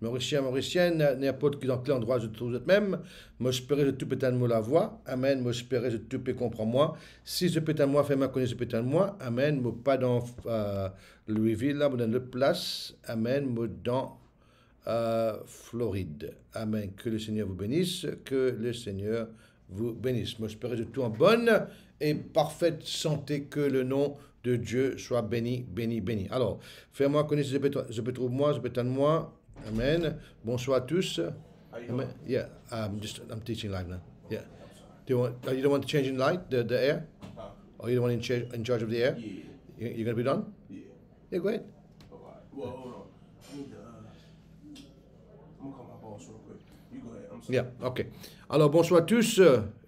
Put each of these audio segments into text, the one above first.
Mauricien, Mauricienne, n'importe qui dans quel endroit je trouve même, moi j'espère de tout peut-être moi la voix, Amen, moi j'espère de tout peut comprendre moi. Si je peux moi faire ma connaissance peut-être moi, Amen, moi pas dans euh, Louisville, là, moi dans le place, Amen, moi dans euh, Floride. Amen. Que le Seigneur vous bénisse, que le Seigneur vous bénisse. Moi j'espère de tout en bonne et parfaite santé, que le nom de Dieu soit béni, béni, béni. Alors, fais-moi connaître, je je trouver moi, je peux moi, Amen. Bonsoir à tous. Amen. Yeah, I'm just I'm teaching live now. Yeah. Do you want? Are you the one changing light, the the air? Huh? Are you the one in charge in charge of the air? Yeah. You, you're gonna be done? Yeah. Yeah, go ahead. Okay. Well, hold on. I need to. Uh, I'm gonna call my boss real quick. You go ahead. I'm sorry. Yeah. Okay. Alors bonsoir à tous.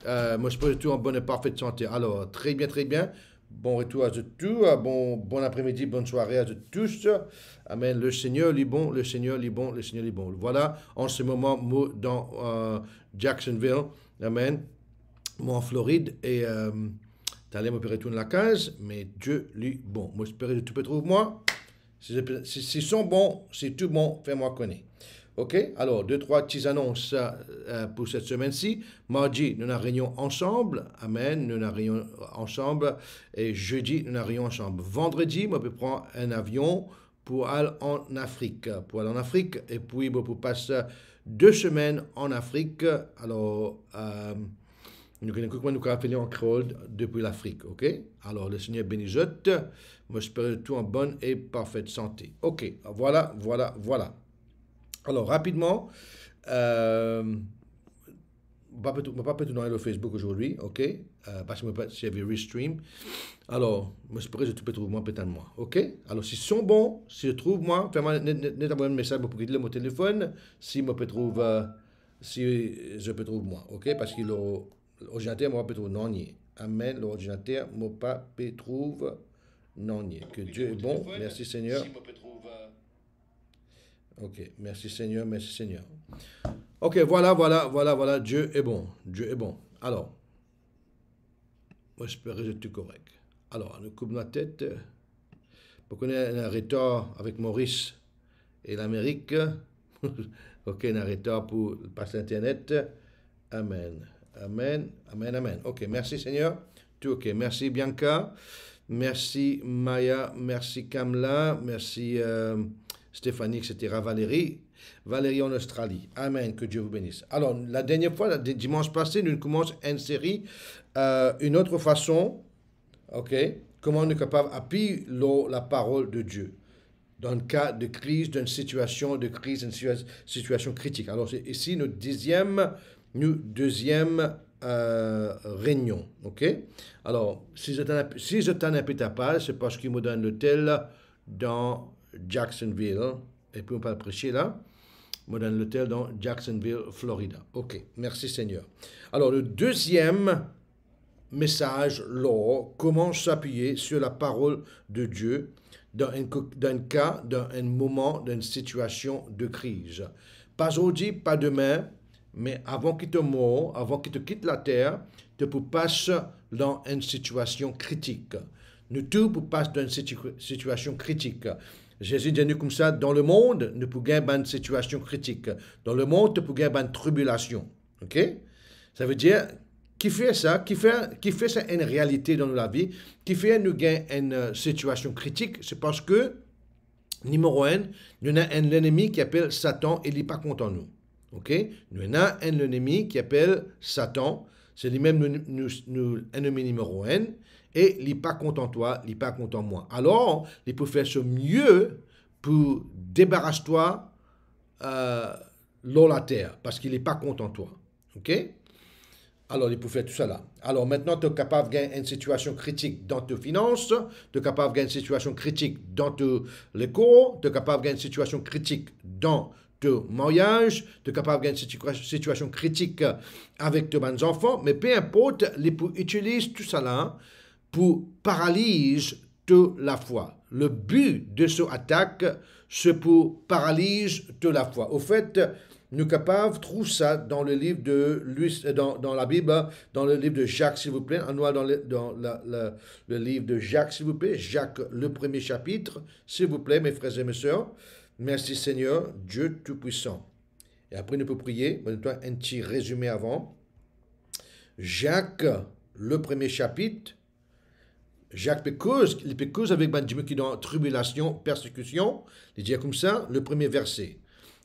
Euh, moi je peux tout en bonne et parfaite santé. Alors très bien, très bien. Bon retour à tous, bon, bon après-midi, bonne soirée à tous. Amen. Le Seigneur est bon, le Seigneur est bon, le Seigneur est bon. Voilà, en ce moment, moi, dans euh, Jacksonville, Amen, moi en Floride, et euh, t'allais m'opérer tout la case, mais Dieu lui bon. Moi, j'espère que tu peux trouver moi. Si, si sont bons, c'est tout bon, fais-moi connaître. OK? Alors, deux, trois petites annonces euh, pour cette semaine-ci. Mardi, nous avons réunion ensemble. Amen. Nous avons réunion ensemble. Et jeudi, nous avons réunion ensemble. Vendredi, moi, je prendre un avion pour aller en Afrique. Pour aller en Afrique. Et puis, moi, pour passer deux semaines en Afrique. Alors, euh, nous connaissons nous avons en créole depuis l'Afrique. OK? Alors, le Seigneur bénisse. Moi, j'espère tout en bonne et parfaite santé. OK? Voilà, voilà, voilà. Alors, rapidement, euh, je ne vais pas tout dans le Facebook aujourd'hui, ok? Euh, parce que j'avais restream. Alors, j'espère que je peux trouver moi peut-être moi, ok? Alors, si sont bons, si je trouve moi, fais-moi un message pour quitter mon téléphone, si je peux trouver, euh, si je peux trouver moi, ok? Parce que l'ordinateur, moi, peut trouver non, Amen. L'ordinateur, moi, pas peut trouver non, Que Dieu est bon. Merci Seigneur. Ok, merci Seigneur, merci Seigneur. Ok, voilà, voilà, voilà, voilà, Dieu est bon, Dieu est bon. Alors, j'espère que c'est correct. Alors, on coupe la tête. Pour qu'on ait un retard avec Maurice et l'Amérique. ok, un retard pour passer Internet. Amen. Amen, amen, amen. Ok, merci Seigneur. Tout ok. Merci Bianca. Merci Maya. Merci Kamla. Merci. Euh, Stéphanie, etc., Valérie, Valérie en Australie. Amen, que Dieu vous bénisse. Alors, la dernière fois, le dimanche passé, nous commençons une série, euh, une autre façon, ok, comment on est capable d'appuyer la parole de Dieu dans le cas de crise, d'une situation de crise, une situation critique. Alors, c'est ici notre deuxième, nous, deuxième réunion, ok? Alors, si je t'en si pas, c'est parce qu'il me donne l'hôtel dans Jacksonville, et puis on va prêcher là, Modern l'hôtel dans Jacksonville, Florida. Ok, merci Seigneur. Alors le deuxième message, là, comment s'appuyer sur la parole de Dieu dans un, cas, dans un moment, dans une situation de crise? Pas aujourd'hui, pas demain, mais avant qu'il te meure, avant qu'il te quitte la terre, tu peux passer dans une situation critique. Nous tous pour passer dans une situation critique. Jésus dit comme ça, dans le monde, nous pouvons avoir une situation critique. Dans le monde, nous pouvons avoir une tribulation. OK? Ça veut dire, qui fait ça, qui fait, qui fait ça une réalité dans la vie, qui fait nous gagner une euh, situation critique, c'est parce que, numéro un, nous avons un ennemi qui appelle Satan et il n'est pas content de nous. OK? Nous avons un ennemi qui appelle Satan, c'est lui-même nous, ennemi numéro un et il n'est pas content toi, il n'est pas content moi. Alors, il peut faire ce mieux pour débarrasser toi euh, l'eau la terre, parce qu'il n'est pas content toi. OK? Alors, il peut faire tout là. Alors, maintenant, tu es capable de une situation critique dans tes finances, tu es capable de une situation critique dans les cours, tu es capable de une situation critique dans ton mariage, tu es capable de une situation critique avec tes enfants, mais peu importe, il peut utiliser tout là pour paralyser toute la foi. Le but de cette attaque, c'est pour paralyser toute la foi. Au fait, nous capables de trouver ça dans le livre de dans, dans la Bible, dans le livre de Jacques, s'il vous plaît. En noir dans, le, dans le livre de Jacques, s'il vous plaît. Jacques, le premier chapitre, s'il vous plaît, mes frères et mes sœurs. Merci Seigneur, Dieu Tout-Puissant. Et après, nous pouvons prier. Un petit résumé avant. Jacques, le premier chapitre. Jacques il peut cause avec Benjamin qui dans tribulation, persécution. Il dit comme ça, le premier verset.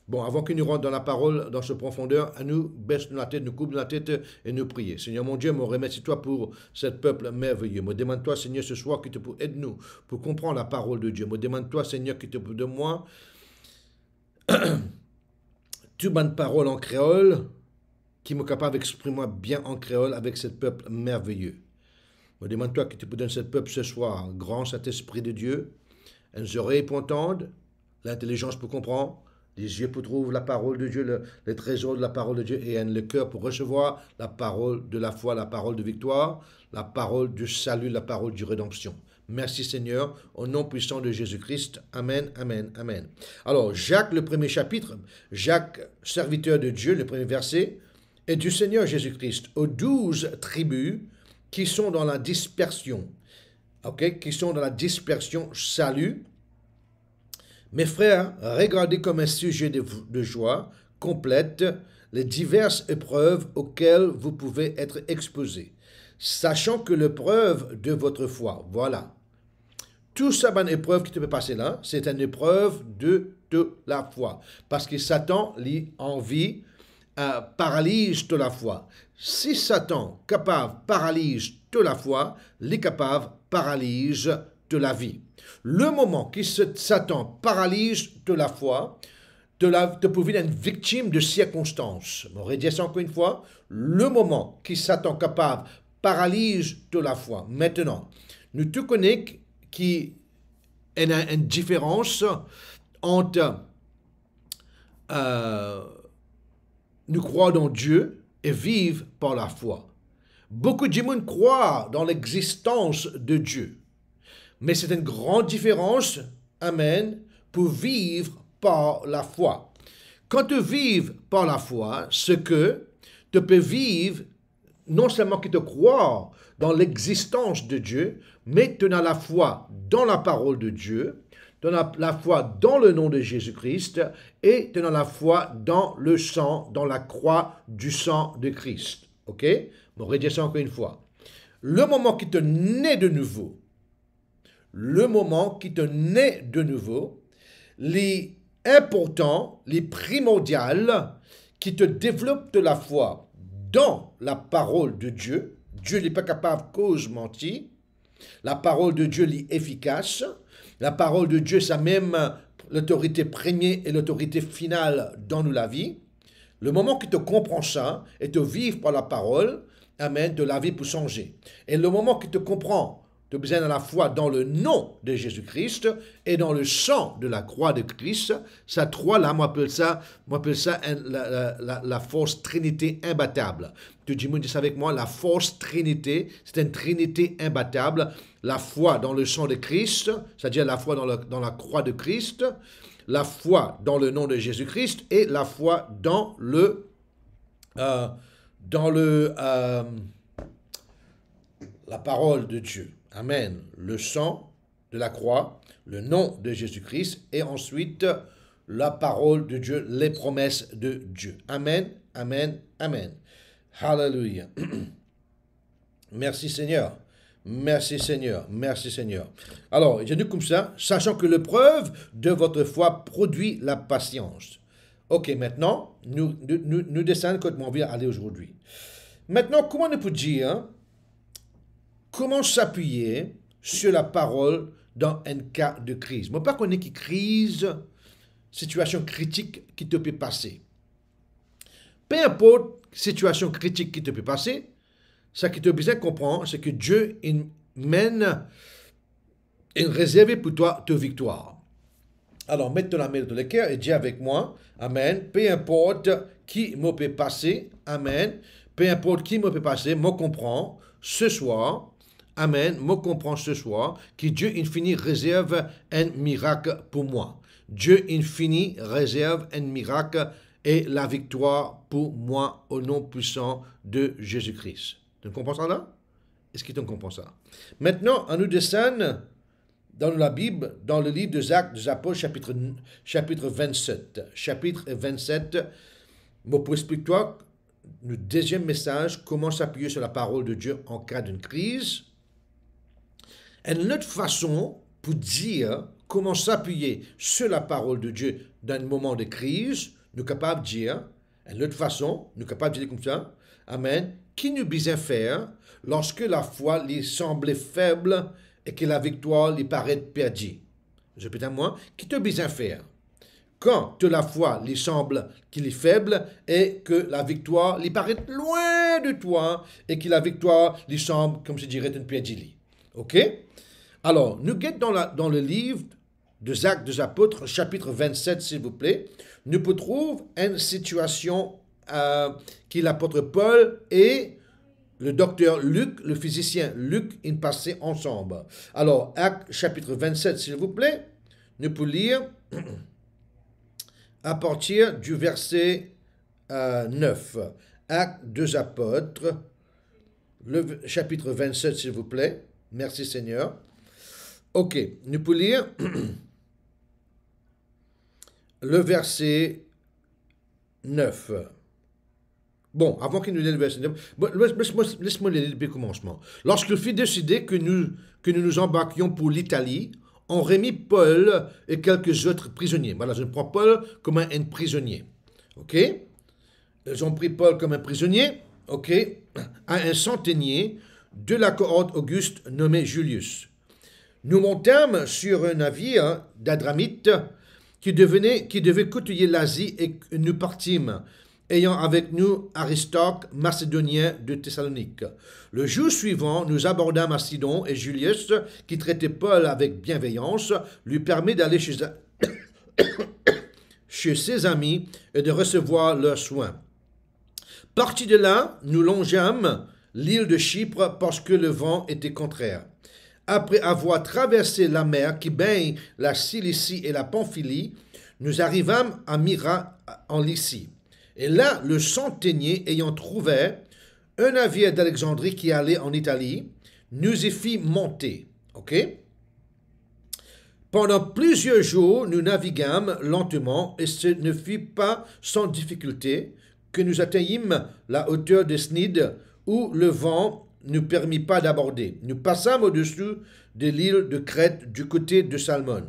Bon, avant que nous rentrions dans la parole, dans ce profondeur, à nous baissons la tête, nous coupe la tête et nous prier. Seigneur mon Dieu, me remercie-toi pour ce peuple merveilleux. Me demande-toi, Seigneur, ce soir, que tu peux aider nous pour comprendre la parole de Dieu. Me demande-toi, Seigneur, que tu peux de moi tu bonne parole en créole qui me capable d'exprimer bien en créole avec ce peuple merveilleux. Me demande-toi que tu peux donner ce peuple ce soir, grand Saint-Esprit de Dieu, une oreilles pour entendre, l'intelligence pour comprendre, les yeux pour trouver la parole de Dieu, le, les trésors de la parole de Dieu, et le cœur pour recevoir la parole de la foi, la parole de victoire, la parole du salut, la parole de rédemption. Merci Seigneur, au nom puissant de Jésus-Christ. Amen, amen, amen. Alors, Jacques, le premier chapitre, Jacques, serviteur de Dieu, le premier verset, et du Seigneur Jésus-Christ aux douze tribus qui sont dans la dispersion. OK, qui sont dans la dispersion, salut. Mes frères, regardez comme un sujet de, joie complète les diverses épreuves auxquelles vous pouvez être exposés sachant que l'épreuve de votre foi, voilà. Tout ça, une épreuve qui te peut passer là, c'est une épreuve de, de la foi. Parce que Satan, l'envie, euh, paralyse de la foi. Si Satan, capable, paralyse de la foi, les capable, paralyse de la vie. Le moment que Satan paralyse de la foi, de, la, de une victime de circonstances. On redis ça encore une fois. Le moment que Satan capable paralyse de la foi. Maintenant, nous te connaissons qu'il y a une différence entre euh, nous croire dans Dieu et vivre par la foi. Beaucoup gens croient dans l'existence de Dieu. Mais c'est une grande différence, Amen, pour vivre par la foi. Quand tu vives par la foi, ce que tu peux vivre non seulement qui te croient dans l'existence de Dieu, mais tu as la foi dans la parole de Dieu, as la foi dans le nom de Jésus-Christ et as la foi dans le sang, dans la croix du sang de Christ. Ok? Bon, redis ça encore une fois. Le moment qui te naît de nouveau, le moment qui te naît de nouveau, les importants, les primordiales qui te développent de la foi dans la parole de Dieu. Dieu n'est pas capable de cause mentir. La parole de Dieu est efficace. La parole de Dieu, ça même l'autorité première et l'autorité finale dans nous la vie. Le moment que tu comprends ça et te vivre par la parole, Amen, de la vie pour changer. Et le moment que tu comprends tu as besoin de la foi dans le nom de Jésus-Christ et dans le sang de la croix de Christ. Ça trois là, moi appelle ça, moi appelle ça la, la, la, force trinité imbattable. Tu dis, dis avec moi, la force trinité, c'est une trinité imbattable. La foi dans le sang de Christ, c'est-à-dire la foi dans, la croix de Christ, la foi dans le nom de Jésus-Christ et la foi dans le, euh, dans le, euh, la parole de Dieu. Amen. Le sang de la croix, le nom de Jésus-Christ et ensuite la parole de Dieu, les promesses de Dieu. Amen, amen, amen. Hallelujah. Merci Seigneur. Merci Seigneur. Merci Seigneur. Alors, il dit comme ça, sachant que l'épreuve de votre foi produit la patience. Ok, maintenant, nous, descendons comme on vient aller aujourd'hui. Maintenant, comment on peut dire comment s'appuyer sur la parole dans un cas de crise? Moi, pas qu'on ait qui crise, situation critique qui te peut passer. Peu importe situation critique qui te peut passer, ce qui te besoin comprendre, c'est que Dieu il mène une réserve pour toi de victoire. Alors, mets la main dans le cœur et dis avec moi, Amen. Peu importe qui me peut passer, Amen. Peu importe qui me peut passer, me comprend, ce soir, Amen, me comprends ce soir que Dieu infini réserve un miracle pour moi. Dieu infini réserve un miracle et la victoire pour moi au nom puissant de Jésus-Christ. Tu comprends ça là? Est-ce que tu comprends ça? Maintenant, on nous descend dans la Bible, dans le livre des Actes des Apôtres, chapitre, chapitre 27. Chapitre 27, pour expliquer toi le deuxième message, comment s'appuyer sur la parole de Dieu en cas d'une crise. Et une autre façon pour dire comment s'appuyer sur la parole de Dieu dans un moment de crise, nous sommes capables de dire, une autre façon, nous sommes capables de dire comme ça, Amen, qui nous besoin faire lorsque la foi lui semblait faible et que la victoire lui paraît perdue. Je à moi, qui te besoin faire? Quand la foi lui semble qu'il est faible et que la victoire lui paraît loin de toi et que la victoire lui semble, comme je dirais, une perdue. OK? Alors, nous guettons dans, dans le livre des Actes des Apôtres, chapitre 27, s'il vous plaît, nous trouver une situation qui l'apôtre Paul et le docteur Luc, le physicien Luc, ils passaient ensemble. Alors, Acte chapitre 27, s'il vous plaît, nous pouvons lire à partir du verset 9. Euh, Acte des apôtres, le chapitre 27, s'il vous plaît. Merci Seigneur. Ok, nous pouvons lire le verset 9. Bon, avant qu'il nous ait le verset 9, laisse-moi lire le commencement. Lorsque fut décidé que nous, que nous nous embarquions pour l'Italie, on remis Paul et quelques autres prisonniers. Voilà, je prends Paul comme un, prisonnier. OK? Ils ont pris Paul comme un prisonnier, OK, à un centenier de la cohorte Auguste nommé Julius. Nous montâmes sur un navire d'Adramite qui, qui devait côtoyer l'Asie et nous partîmes ayant avec nous Aristote, macédonien de Thessalonique. Le jour suivant, nous abordâmes à Sidon et Julius, qui traitait Paul avec bienveillance, lui permet d'aller chez, chez ses amis et de recevoir leurs soins. Parti de là, nous longeâmes l'île de Chypre parce que le vent était contraire. Après avoir traversé la mer qui baigne la Cilicie et la Pamphylie, nous arrivâmes à Myra en Lycie. Et là, le centenier ayant trouvé un navire d'Alexandrie qui allait en Italie, nous y fit monter. Pendant plusieurs jours, nous naviguâmes lentement et ce ne fut pas sans difficulté que nous atteignîmes la hauteur de Snid où le vent ne permit pas d'aborder. Nous passâmes au-dessus de l'île de Crète du côté de Salmon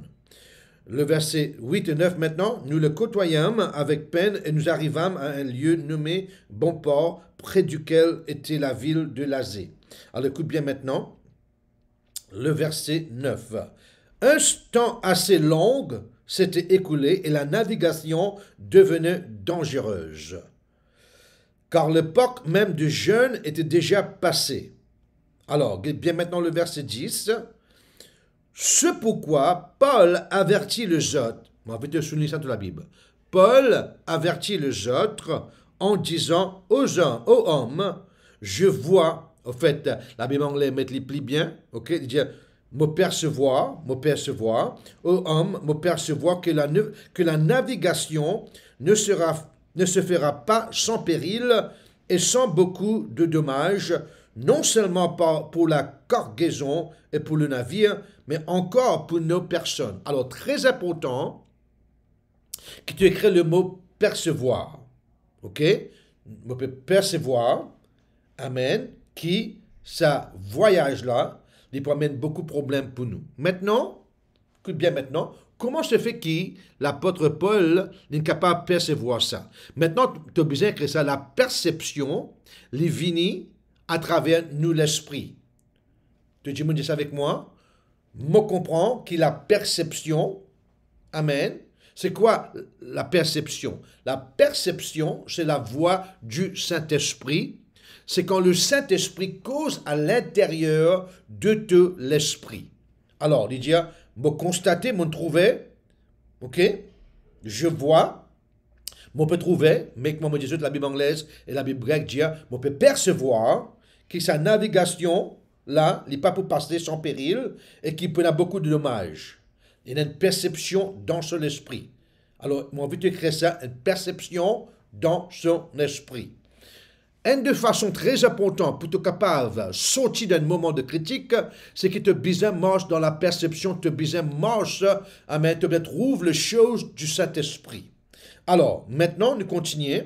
le verset 8 et 9 maintenant, nous le côtoyâmes avec peine et nous arrivâmes à un lieu nommé Bonport, près duquel était la ville de Lazée. Alors écoute bien maintenant le verset 9. Un temps assez long s'était écoulé et la navigation devenait dangereuse, car l'époque même du jeûne était déjà passée. Alors, bien maintenant le verset 10. C'est pourquoi Paul avertit les autres. On va ça de la Bible. Paul avertit les autres en disant aux hommes, aux hommes, je vois, en fait, la Bible anglaise met les plis bien, ok, il dit, me percevoir, me percevoir, aux hommes, me percevoir que la, que la navigation ne, sera, ne se fera pas sans péril et sans beaucoup de dommages, non seulement pour la cargaison et pour le navire, mais encore pour nos personnes. Alors, très important que tu écris le mot percevoir. OK? Le mot percevoir. Amen. Qui, ça voyage-là, il amener beaucoup de problèmes pour nous. Maintenant, écoute bien maintenant, comment se fait que l'apôtre Paul n'est capable de percevoir ça? Maintenant, tu as besoin que ça, la perception, les vini à travers nous l'esprit. Tu dis ça avec moi? me comprend que la perception, Amen, c'est quoi la perception? La perception, c'est la voix du Saint-Esprit. C'est quand le Saint-Esprit cause à l'intérieur de tout l'esprit. Alors, il dit, me constater, me trouver, ok? Je vois, me peut trouver, mais comme me dit la Bible anglaise et la Bible grecque dit, me peut percevoir que sa navigation là, n'est pas pour passer sans péril et qui peut avoir beaucoup de dommages. Il y a une perception dans son esprit. Alors, mon envie de créer ça, une perception dans son esprit. une de façon très importante pour être capable de sortir d'un moment de critique, c'est que tu besoin marche dans la perception, tu besoin marche, amen, tu trouve les choses du Saint-Esprit. Alors, maintenant, nous continuons.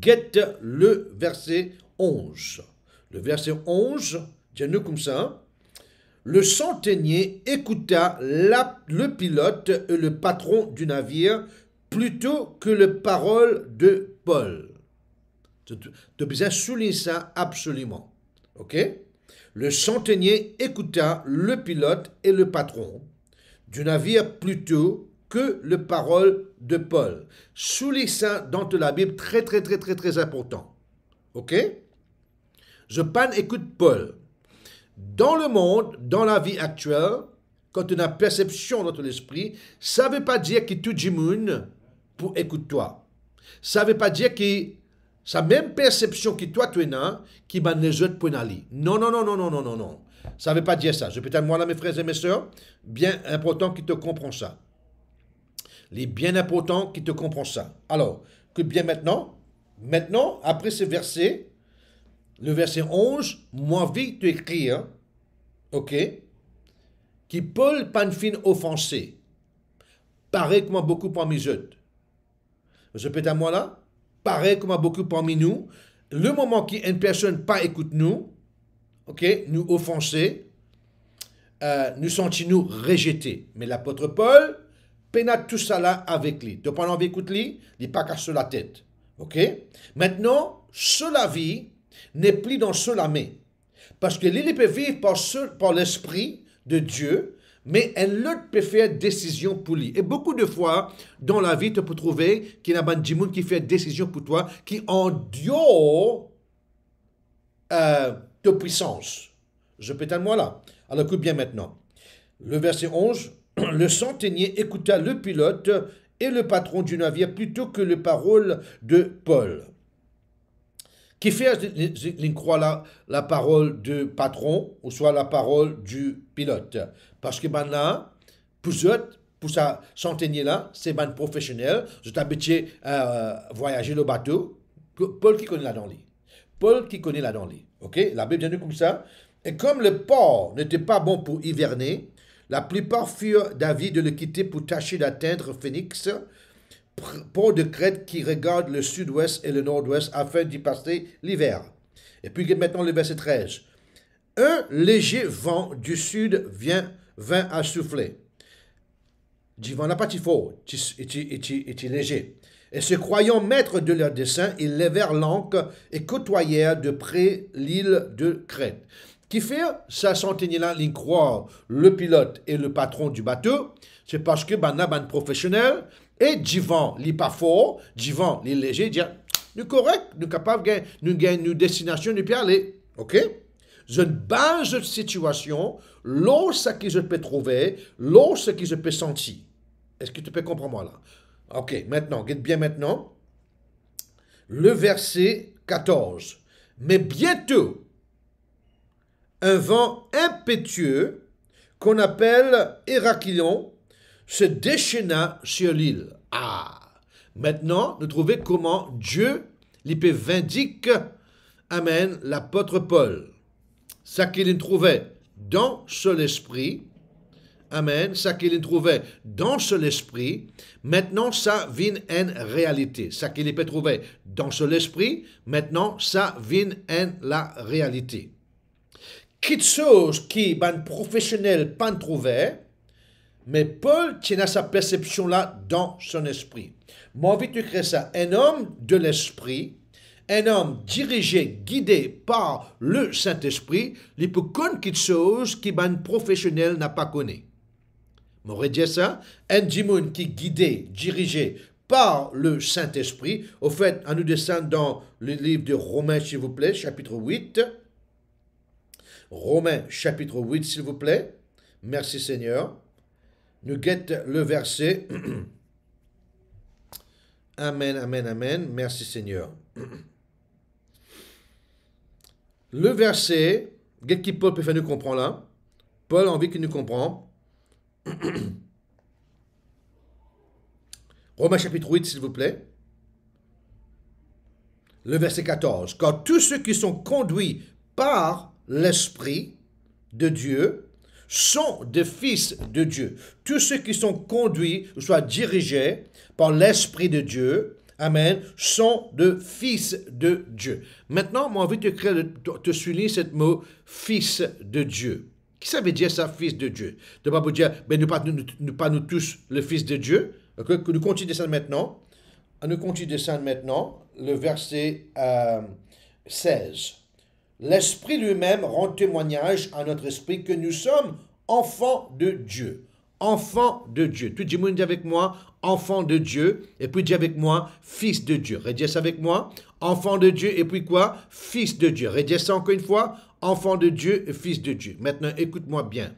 Get le verset 11. Le verset 11, tiens-nous comme ça. Le centenier écouta le pilote et le patron du navire plutôt que les paroles de Paul. Besoin souligner ça absolument. OK? Le centenier écouta le pilote et le patron du navire plutôt que les paroles de Paul. Souligne ça dans la Bible, très, très, très, très, très important. OK? Je pan écoute Paul. Dans le monde, dans la vie actuelle, quand tu as perception dans ton esprit, ça ne veut pas dire que tout monde pour écouter toi. Ça ne veut pas dire que sa même perception que toi tu as, qui va les autres pour aller. Non, non, non, non, non, non, non, non. Ça ne veut pas dire ça. Je peux moi là, mes frères et mes sœurs, bien important qu'ils te comprennent ça. Les bien importants qui te comprennent ça. Alors, que bien maintenant, maintenant, après ce verset, le verset 11, moi vite écrire, ok, qui Paul panfin offensé, paraît comme beaucoup parmi eux. Peux à moi là, paraît comme beaucoup parmi nous, le moment qu'une personne pas écoute nous, ok, nous offenser, euh, nous sentons-nous rejetés. Mais l'apôtre Paul, peine tout ça là avec lui. Tu pas envie d'écouter lui, il pas cassé la tête. Ok? Maintenant, cela vie n'est plus dans cela mais. Parce que l'île peut vivre par, l'Esprit de Dieu, mais elle peut faire décision pour lui. Et beaucoup de fois, dans la vie, tu peux trouver qu'il y a des gens qui fait décision pour toi, qui en dehors euh, de puissance. Je peux moi là. Alors écoute bien maintenant. Le verset 11, le centenier écouta le pilote et le patron du navire plutôt que les paroles de Paul. Qui fait il croit la, la parole du patron ou soit la parole du pilote. Parce que maintenant, pour eux, pour ça, là, c'est un professionnel. Je t'habitué à voyager le bateau. Paul qui connaît la dans Paul qui connaît la dans OK? La Bible dit comme ça. Et comme le port n'était pas bon pour hiverner, la plupart furent d'avis de le quitter pour tâcher d'atteindre Phoenix, port de Crète qui regarde le sud-ouest et le nord-ouest afin d'y passer l'hiver. Et puis maintenant le verset 13. Un léger vent du sud vient, vint à souffler. Du vent n'a pas fort, est léger. Et se croyant maîtres de leur dessein, ils levèrent l'ancre et côtoyèrent de près l'île de Crète. Qui fait ça sentinelle ils croient le pilote et le patron du bateau, c'est parce que ben, un professionnel et vent, n'est pas fort, vent, les léger, dire, nous correct, nous capables de nous gagner une destination, nous aller. OK? Une base de situation, lorsque je peux trouver, lorsque je peux sentir. Est-ce que tu peux comprendre moi là? OK, maintenant, get bien maintenant. Le verset 14. Mais bientôt, un vent impétueux qu'on appelle Héraclion se déchaîna sur l'île. Ah Maintenant, nous trouvons comment Dieu peut vindique, Amen, l'apôtre Paul. Ça qu'il trouvait dans son esprit, Amen, ça qu'il trouvait dans son esprit, maintenant ça vient en réalité. Ça qu'il peut trouver dans son esprit, maintenant ça vient en la réalité quelque chose qui un professionnel pas trouvé, mais Paul tient à sa perception là dans son esprit. Moi, envie de créer ça. Un homme de l'esprit, un homme dirigé, guidé par le Saint-Esprit, il peut connaître quelque chose qui un professionnel n'a pas connu. M'aurait dit ça, un dimoun qui est guidé, dirigé par le Saint-Esprit. Au fait, à nous descendre dans le livre de Romains, s'il vous plaît, chapitre 8. Romains chapitre 8, s'il vous plaît. Merci Seigneur. Nous guette le verset. amen, amen, amen. Merci Seigneur. Le verset, qu'est-ce que Paul peut faire nous comprendre là Paul a envie qu'il nous comprenne. Romains chapitre 8, s'il vous plaît. le verset 14. Car tous ceux qui sont conduits par l'Esprit de Dieu sont des fils de Dieu. Tous ceux qui sont conduits, soit dirigés par l'Esprit de Dieu, Amen, sont de fils de Dieu. Maintenant, moi, envie de te, te souligner ce mot fils de Dieu. Qui ça veut dire ça, fils de Dieu? De pas vous dire, ben, nous pas nous, pas nous tous le fils de Dieu. Que nous continuons ça maintenant. Nous continuons ça maintenant, le verset 16. L'Esprit lui-même rend témoignage à notre esprit que nous sommes enfants de Dieu. Enfants de Dieu. Tout le monde dit avec moi, enfant de Dieu, et puis dis avec moi, fils de Dieu. Redis avec moi, enfant de Dieu, et puis quoi? Fils de Dieu. Redis encore une fois, enfant de Dieu et fils de Dieu. Maintenant, écoute-moi bien.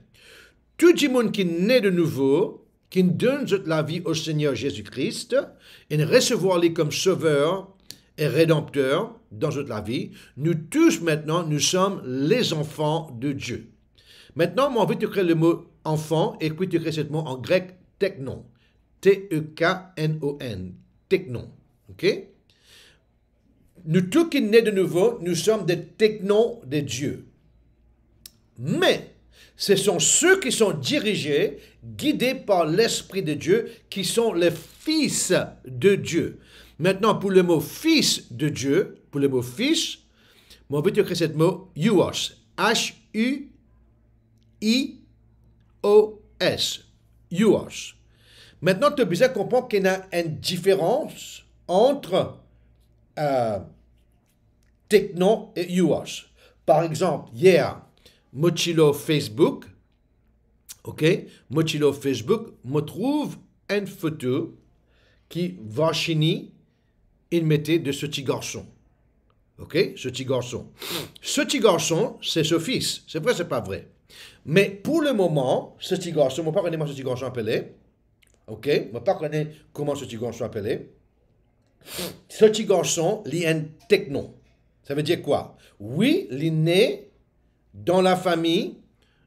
Tout le monde qui naît de nouveau, qui donne la vie au Seigneur Jésus-Christ, et recevoir les comme sauveur et rédempteur dans notre vie, nous tous maintenant, nous sommes les enfants de Dieu. Maintenant, moi, envie de créer le mot enfant, et puis tu crées ce mot en grec technon. T-E-K-N-O-N. Technon. OK? Nous tous qui nés de nouveau, nous sommes des technons de Dieu. Mais ce sont ceux qui sont dirigés, guidés par l'Esprit de Dieu, qui sont les fils de Dieu. Maintenant, pour le mot fils de Dieu, pour le mot fils, moi, je vais écrire ce mot Huos. H-U-I-O-S. Huos. Maintenant, tu as besoin de comprendre qu'il y a une différence entre euh, techno et UOS. Par exemple, hier, Mochilo Facebook, ok, Mochilo Facebook me trouve une photo qui Vachini il mettait de ce petit garçon. Ok, ce petit garçon. Ce petit garçon, c'est ce fils. C'est vrai, c'est pas vrai. Mais pour le moment, ce petit garçon, mon père moi ce petit garçon appelé, OK? Je ne pas comment ce petit garçon appelé. Ce petit garçon, il un techno. Ça veut dire quoi? Oui, il est né dans la famille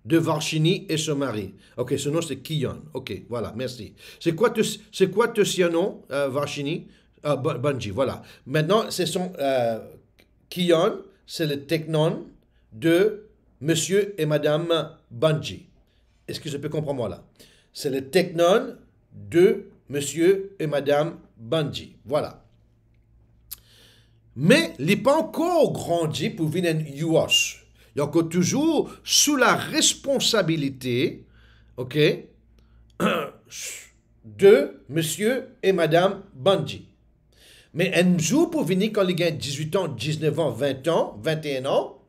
de Varchini et son mari. OK, ce nom c'est Kion. OK, voilà, merci. C'est quoi, c'est quoi nom, euh, Varchini? Bunji, voilà. Maintenant, c'est son euh, Kion, c'est le technon de monsieur et madame Bunji. Est-ce que je peux comprendre moi là? C'est le technon de monsieur et madame Bundy. Voilà. Mais il n'est pas encore grandi pour venir UOS. Il est encore toujours sous la responsabilité, ok, de monsieur et madame Bundy. Mais un jour pour venir quand il a 18 ans, 19 ans, 20 ans, 21 ans,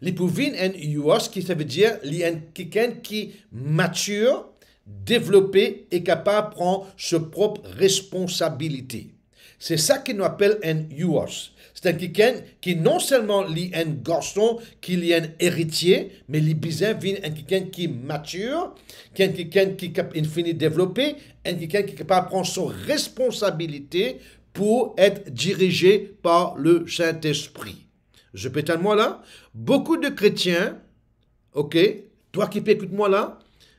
il peut venir un UOS qui ça veut dire il y a quelqu'un qui mature développer et capable de prendre ses propres responsabilités. C'est ça qu'on appelle un UOS. C'est un quelqu'un qui non seulement lit un garçon, qui est un héritier, mais il besoin un quelqu'un qui mature, qui est quelqu'un qui est fini de développer, un quelqu'un qui est capable de prendre ses responsabilités pour être dirigé par le Saint-Esprit. Je à moi là, beaucoup de chrétiens, ok, toi qui peux écouter moi là,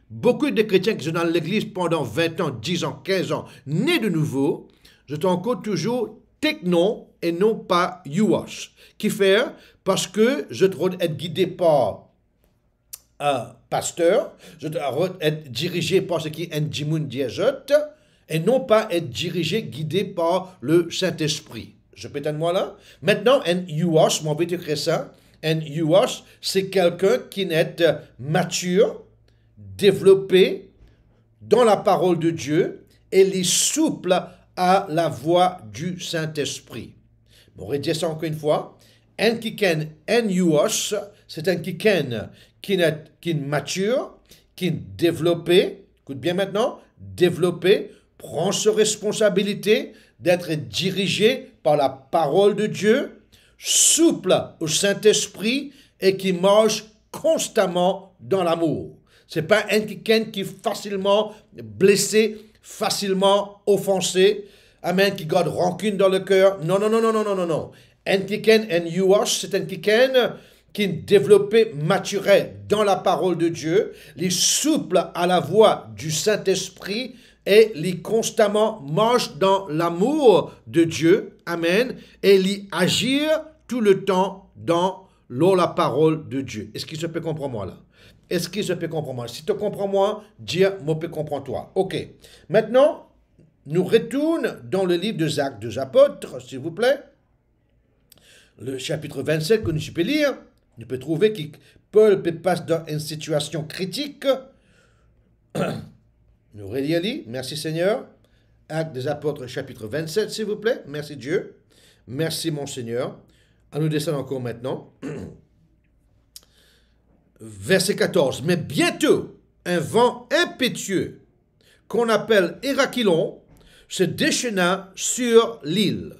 Beaucoup de chrétiens qui sont dans l'église pendant 20 ans, 10 ans, 15 ans, nés de nouveau, je encore toujours technon et non pas yuash. Qui fait Parce que je dois être guidé par un pasteur, je dois être dirigé par ce qui est un jimun et non pas être dirigé, guidé par le Saint-Esprit. Je peux moi là? Maintenant, un je vais écrire ça. Un yuash, c'est quelqu'un qui est mature, développé dans la parole de Dieu et les souple à la voix du Saint-Esprit. Bon, redis ça encore une fois. Un kiken, un yuos, c'est un kiken qui est, qui mature, qui est développé, écoute bien maintenant, développé, prend sa responsabilité d'être dirigé par la parole de Dieu, souple au Saint-Esprit et qui marche constamment dans l'amour. C'est pas un quelqu'un qui est facilement blessé, facilement offensé. Amen, qui garde rancune dans le cœur. Non, non, non, non, non, non, non, non. Un quelqu'un, un yuash, c'est un quelqu'un qui est développé, maturé dans la parole de Dieu, les souple à la voix du Saint-Esprit et lui constamment marche dans l'amour de Dieu, Amen, et lui agir tout le temps dans la parole de Dieu. Est-ce qu'il se peut comprendre moi là? Est-ce qu'il se peut comprendre moi? Si tu comprends moi, dire moi peux comprendre toi. Ok. Maintenant, nous retournons dans le livre des Actes des Apôtres, s'il vous plaît. Le chapitre 27 que nous pouvons lire. Nous pouvons trouver que Paul passe dans une situation critique. Nous relisons, merci Seigneur. Acte des apôtres, chapitre 27, s'il vous plaît. Merci Dieu. Merci mon Seigneur. À nous descendre encore maintenant. Verset 14. Mais bientôt, un vent impétueux, qu'on appelle Hérakilon, se déchaîna sur l'île.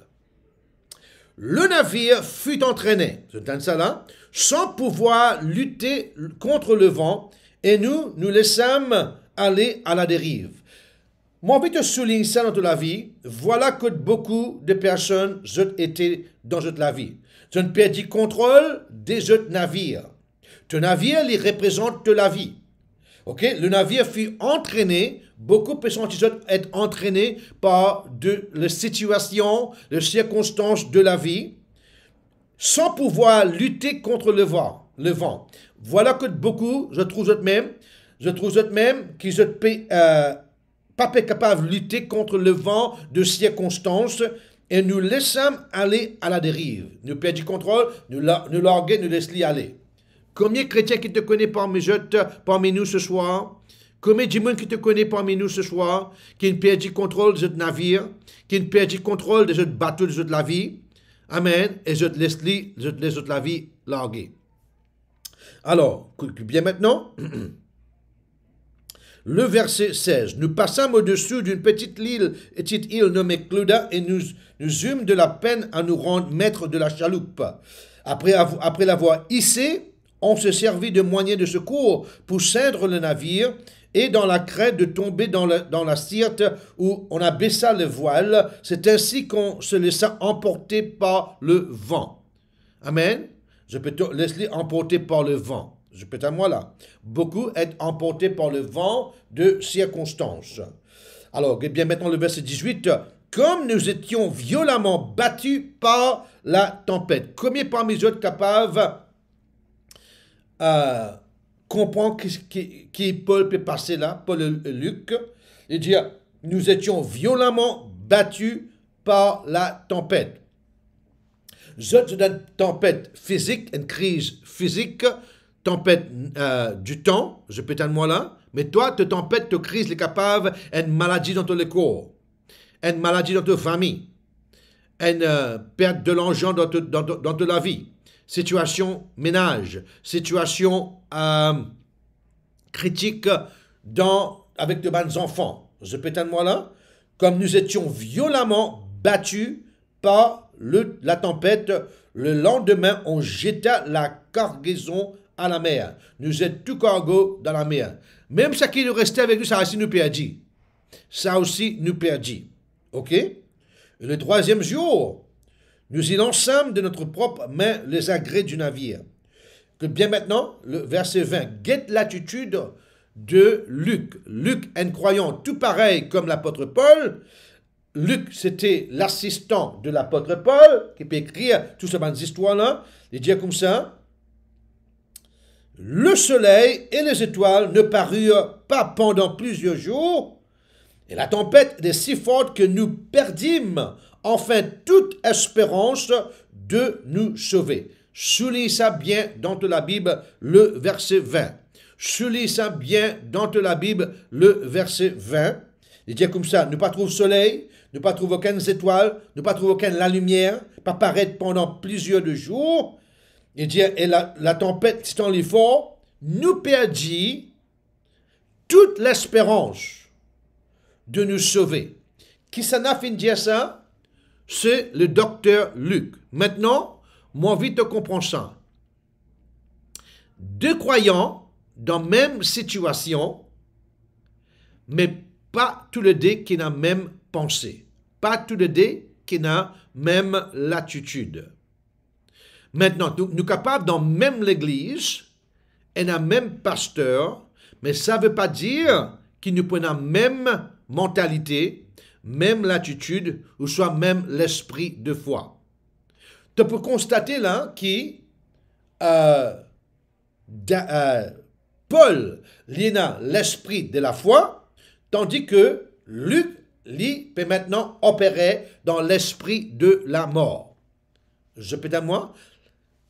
Le navire fut entraîné, ça là, sans pouvoir lutter contre le vent, et nous nous laissâmes aller à la dérive. Moi, envie de souligner ça dans toute la vie. Voilà que beaucoup de personnes ont été dans toute la vie. Ils ont perdu contrôle des autres navires. Ton navire, il représente la vie. Ok, le navire fut entraîné. Beaucoup de personnes être entraînées par de, les situations, les circonstances de la vie, sans pouvoir lutter contre le vent. Le vent. Voilà que beaucoup, je trouve eux-mêmes, je trouve eux-mêmes qu'ils sont euh, pas capables de lutter contre le vent de circonstances et nous laissons aller à la dérive. Nous perdons contrôle, nous, nous larguons, nous laissons aller. Combien de chrétiens qui te connaissent parmi, nous ce soir? Combien de gens qui te connaissent parmi nous ce soir, qui ont perdu contrôle de ce navire, qui ont perdu contrôle de ce bateau de la vie? Amen. Et je te laisse la vie larguer. Alors, bien maintenant, le verset 16. Nous passâmes au-dessus d'une petite île, nommée Cluda et nous, eûmes de la peine à nous rendre maîtres de la chaloupe. Après, l'avoir hissé, on se servit de moyens de secours pour ceindre le navire et dans la crainte de tomber dans, la, sirte où on a baissé le voile. C'est ainsi qu'on se laissa emporter par le vent. Amen. Je peux laisser emporter par le vent. Je peux à moi là. Beaucoup être emportés par le vent de circonstances. Alors, eh bien maintenant le verset 18. Comme nous étions violemment battus par la tempête. Combien parmi les autres capables euh, comprendre qui, qui, Paul peut passer là, Paul et Luc, et dire, nous étions violemment battus par la tempête. C'est une tempête physique, une crise physique, tempête euh, du temps, je peux être moi là, mais toi, te tempête, te crise, les capable, une maladie dans ton corps, une maladie dans ta famille, une euh, perte de l'argent dans, dans, dans, la vie, situation ménage, situation euh, critique dans, avec de bonnes enfants. Je peux moi là, comme nous étions violemment battus par le, la tempête, le lendemain, on jeta la cargaison à la mer. Nous êtes tout cargo dans la mer. Même ce qui nous restait avec nous, ça aussi nous perdit. Ça aussi nous perdit. OK? Le troisième jour, nous y lançâmes de notre propre main les agrès du navire. Que bien maintenant, le verset 20, guette l'attitude de Luc. Luc, un croyant tout pareil comme l'apôtre Paul. Luc, c'était l'assistant de l'apôtre Paul, qui peut écrire toutes ces histoires-là. Il dit comme ça, le soleil et les étoiles ne parurent pas pendant plusieurs jours, et la tempête était si forte que nous perdîmes enfin toute espérance de nous sauver. Souligne ça bien dans la Bible, le verset 20. Souligne ça bien dans la Bible, le verset 20. Il dit comme ça, ne pas trouver soleil, ne pas trouver aucune étoile, ne pas trouver aucune la lumière, pas paraître pendant plusieurs jours, il dit, et la, la tempête, c'est en l'effort, nous perdit toute l'espérance de nous sauver. Qui s'en a fait dire ça? C'est le docteur Luc. Maintenant, moi, vite de comprendre ça. Deux croyants dans même situation, mais pas tous les deux qui n'ont même pensé. Pas tous les deux qui n'ont même l'attitude. Maintenant, nous, sommes capables dans même l'église, et un même pasteur, mais ça ne veut pas dire qu'il nous prenons même mentalité, même l'attitude, ou soit même l'esprit de foi. Tu peux constater là que euh, euh, Paul a l'esprit de la foi, tandis que Luc, lui, peut maintenant opérer dans l'esprit de la mort. Je peux à moi,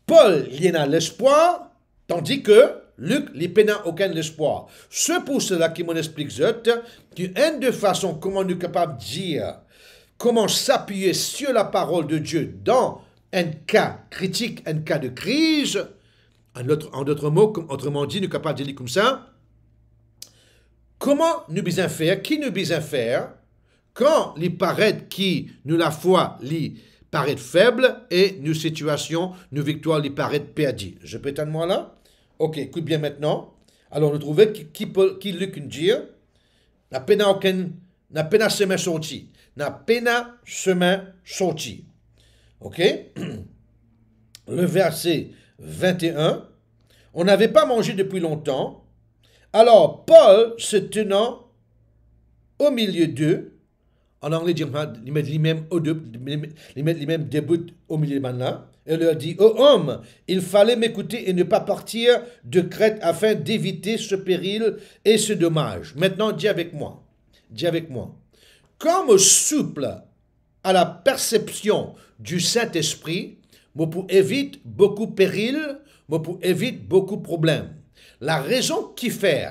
Paul, il a l'espoir, tandis que Luc, il n'a aucun espoir. C'est pour cela qu'il m'explique une de façon comment nous sommes capables de dire, comment s'appuyer sur la parole de Dieu dans un cas critique, un cas de crise, en d'autres mots, autrement dit, nous sommes capables de dire comme ça, comment nous bien faire, qui nous bien faire, quand il paraît qui nous la foi, li paraît faible et nos situations, nos victoires, lui paraît perdues. Je peux moi là? Ok, écoute bien maintenant. Alors, nous trouvons qui, qui, peut, qui dire, n'a peine aucun, n'a peine chemin sorti, n'a peine chemin sorti. Ok? Le verset 21. On n'avait pas mangé depuis longtemps. Alors, Paul, se tenant au milieu d'eux, en anglais, il met lui-même debout au milieu de là, et leur dit, ô oh, homme, il fallait m'écouter et ne pas partir de Crète afin d'éviter ce péril et ce dommage. Maintenant, dis avec moi, dis avec moi, comme souple à la perception du Saint-Esprit, moi pour éviter beaucoup de périls, moi pour éviter beaucoup de problèmes. La raison qui fait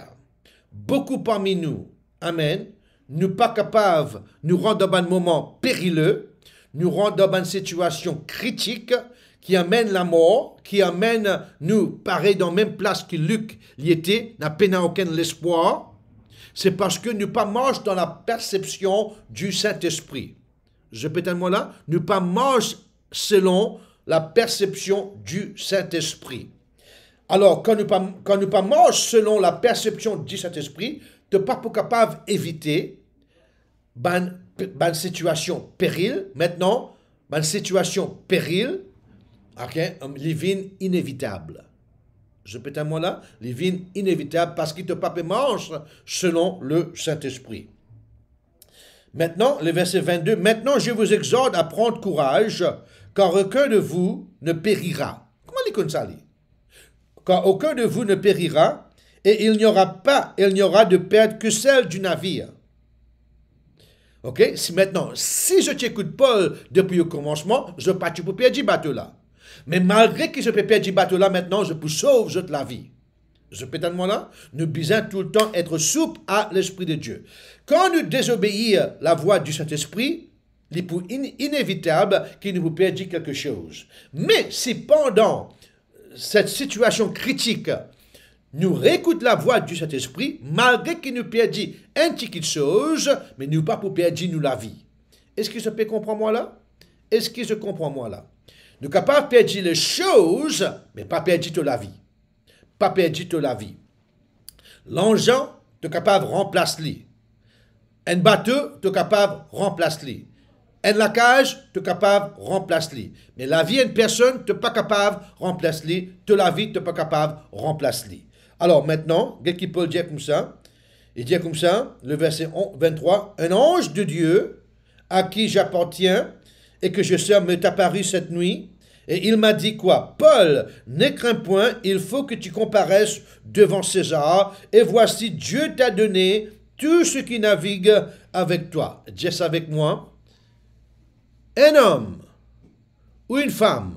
beaucoup parmi nous, Amen, nous pas capables, nous rendre dans un moment périlleux, nous rendre dans une situation critique qui amène la mort, qui amène nous, pareil, dans la même place que Luc y était, n'a peine aucun l'espoir, c'est parce que nous pas marche dans la perception du Saint-Esprit. Je peux moi là, nous pas marche selon la perception du Saint-Esprit. Alors, quand nous pas, quand nous pas marche selon la perception du Saint-Esprit, tu pas capable une situation péril. Maintenant, une situation péril, ok, les inévitable. Je peux moi là, les vignes inévitables parce qu'il te pape mange selon le Saint-Esprit. Maintenant, le verset 22, maintenant je vous exhorte à prendre courage, car aucun de vous ne périra. Comment comme ça Car aucun de vous ne périra, et il n'y aura pas, il n'y aura de perte que celle du navire. Ok? Si maintenant, si je t'écoute Paul depuis le commencement, je pas tu peux perdre bateau là. Mais malgré que je peux perdre bateau là maintenant, je peux sauver la vie. Je peux moi là, nous besoin tout le temps être souple à l'Esprit de Dieu. Quand nous désobéissons la voix du Saint-Esprit, il est inévitable qu'il nous perdit quelque chose. Mais si pendant cette situation critique, nous réécoutons la voix du Saint-Esprit, malgré qu'il nous perdit un petit chose, mais nous pas pour perdre nous la vie. Est-ce que je peux comprendre moi là? Est-ce que je comprends moi là? Nous capables de perdre les choses, mais pas perdre toute la vie. Pas perdre toute la vie. L'engin, tu capable de remplacer. Un bateau, tu capable de remplacer. Un lacage, tu capable de remplacer. Mais la vie d'une personne, tu pas capable de remplacer. De la vie, tu pas capable de remplacer. Alors maintenant, peut dire comme ça Il dit comme ça, le verset 23, Un ange de Dieu à qui j'appartiens et que je sers m'est apparu cette nuit. Et il m'a dit quoi? Paul, ne crains point, il faut que tu comparaisses devant César, et voici Dieu t'a donné tout ce qui navigue avec toi. Dis avec moi. Un homme ou une femme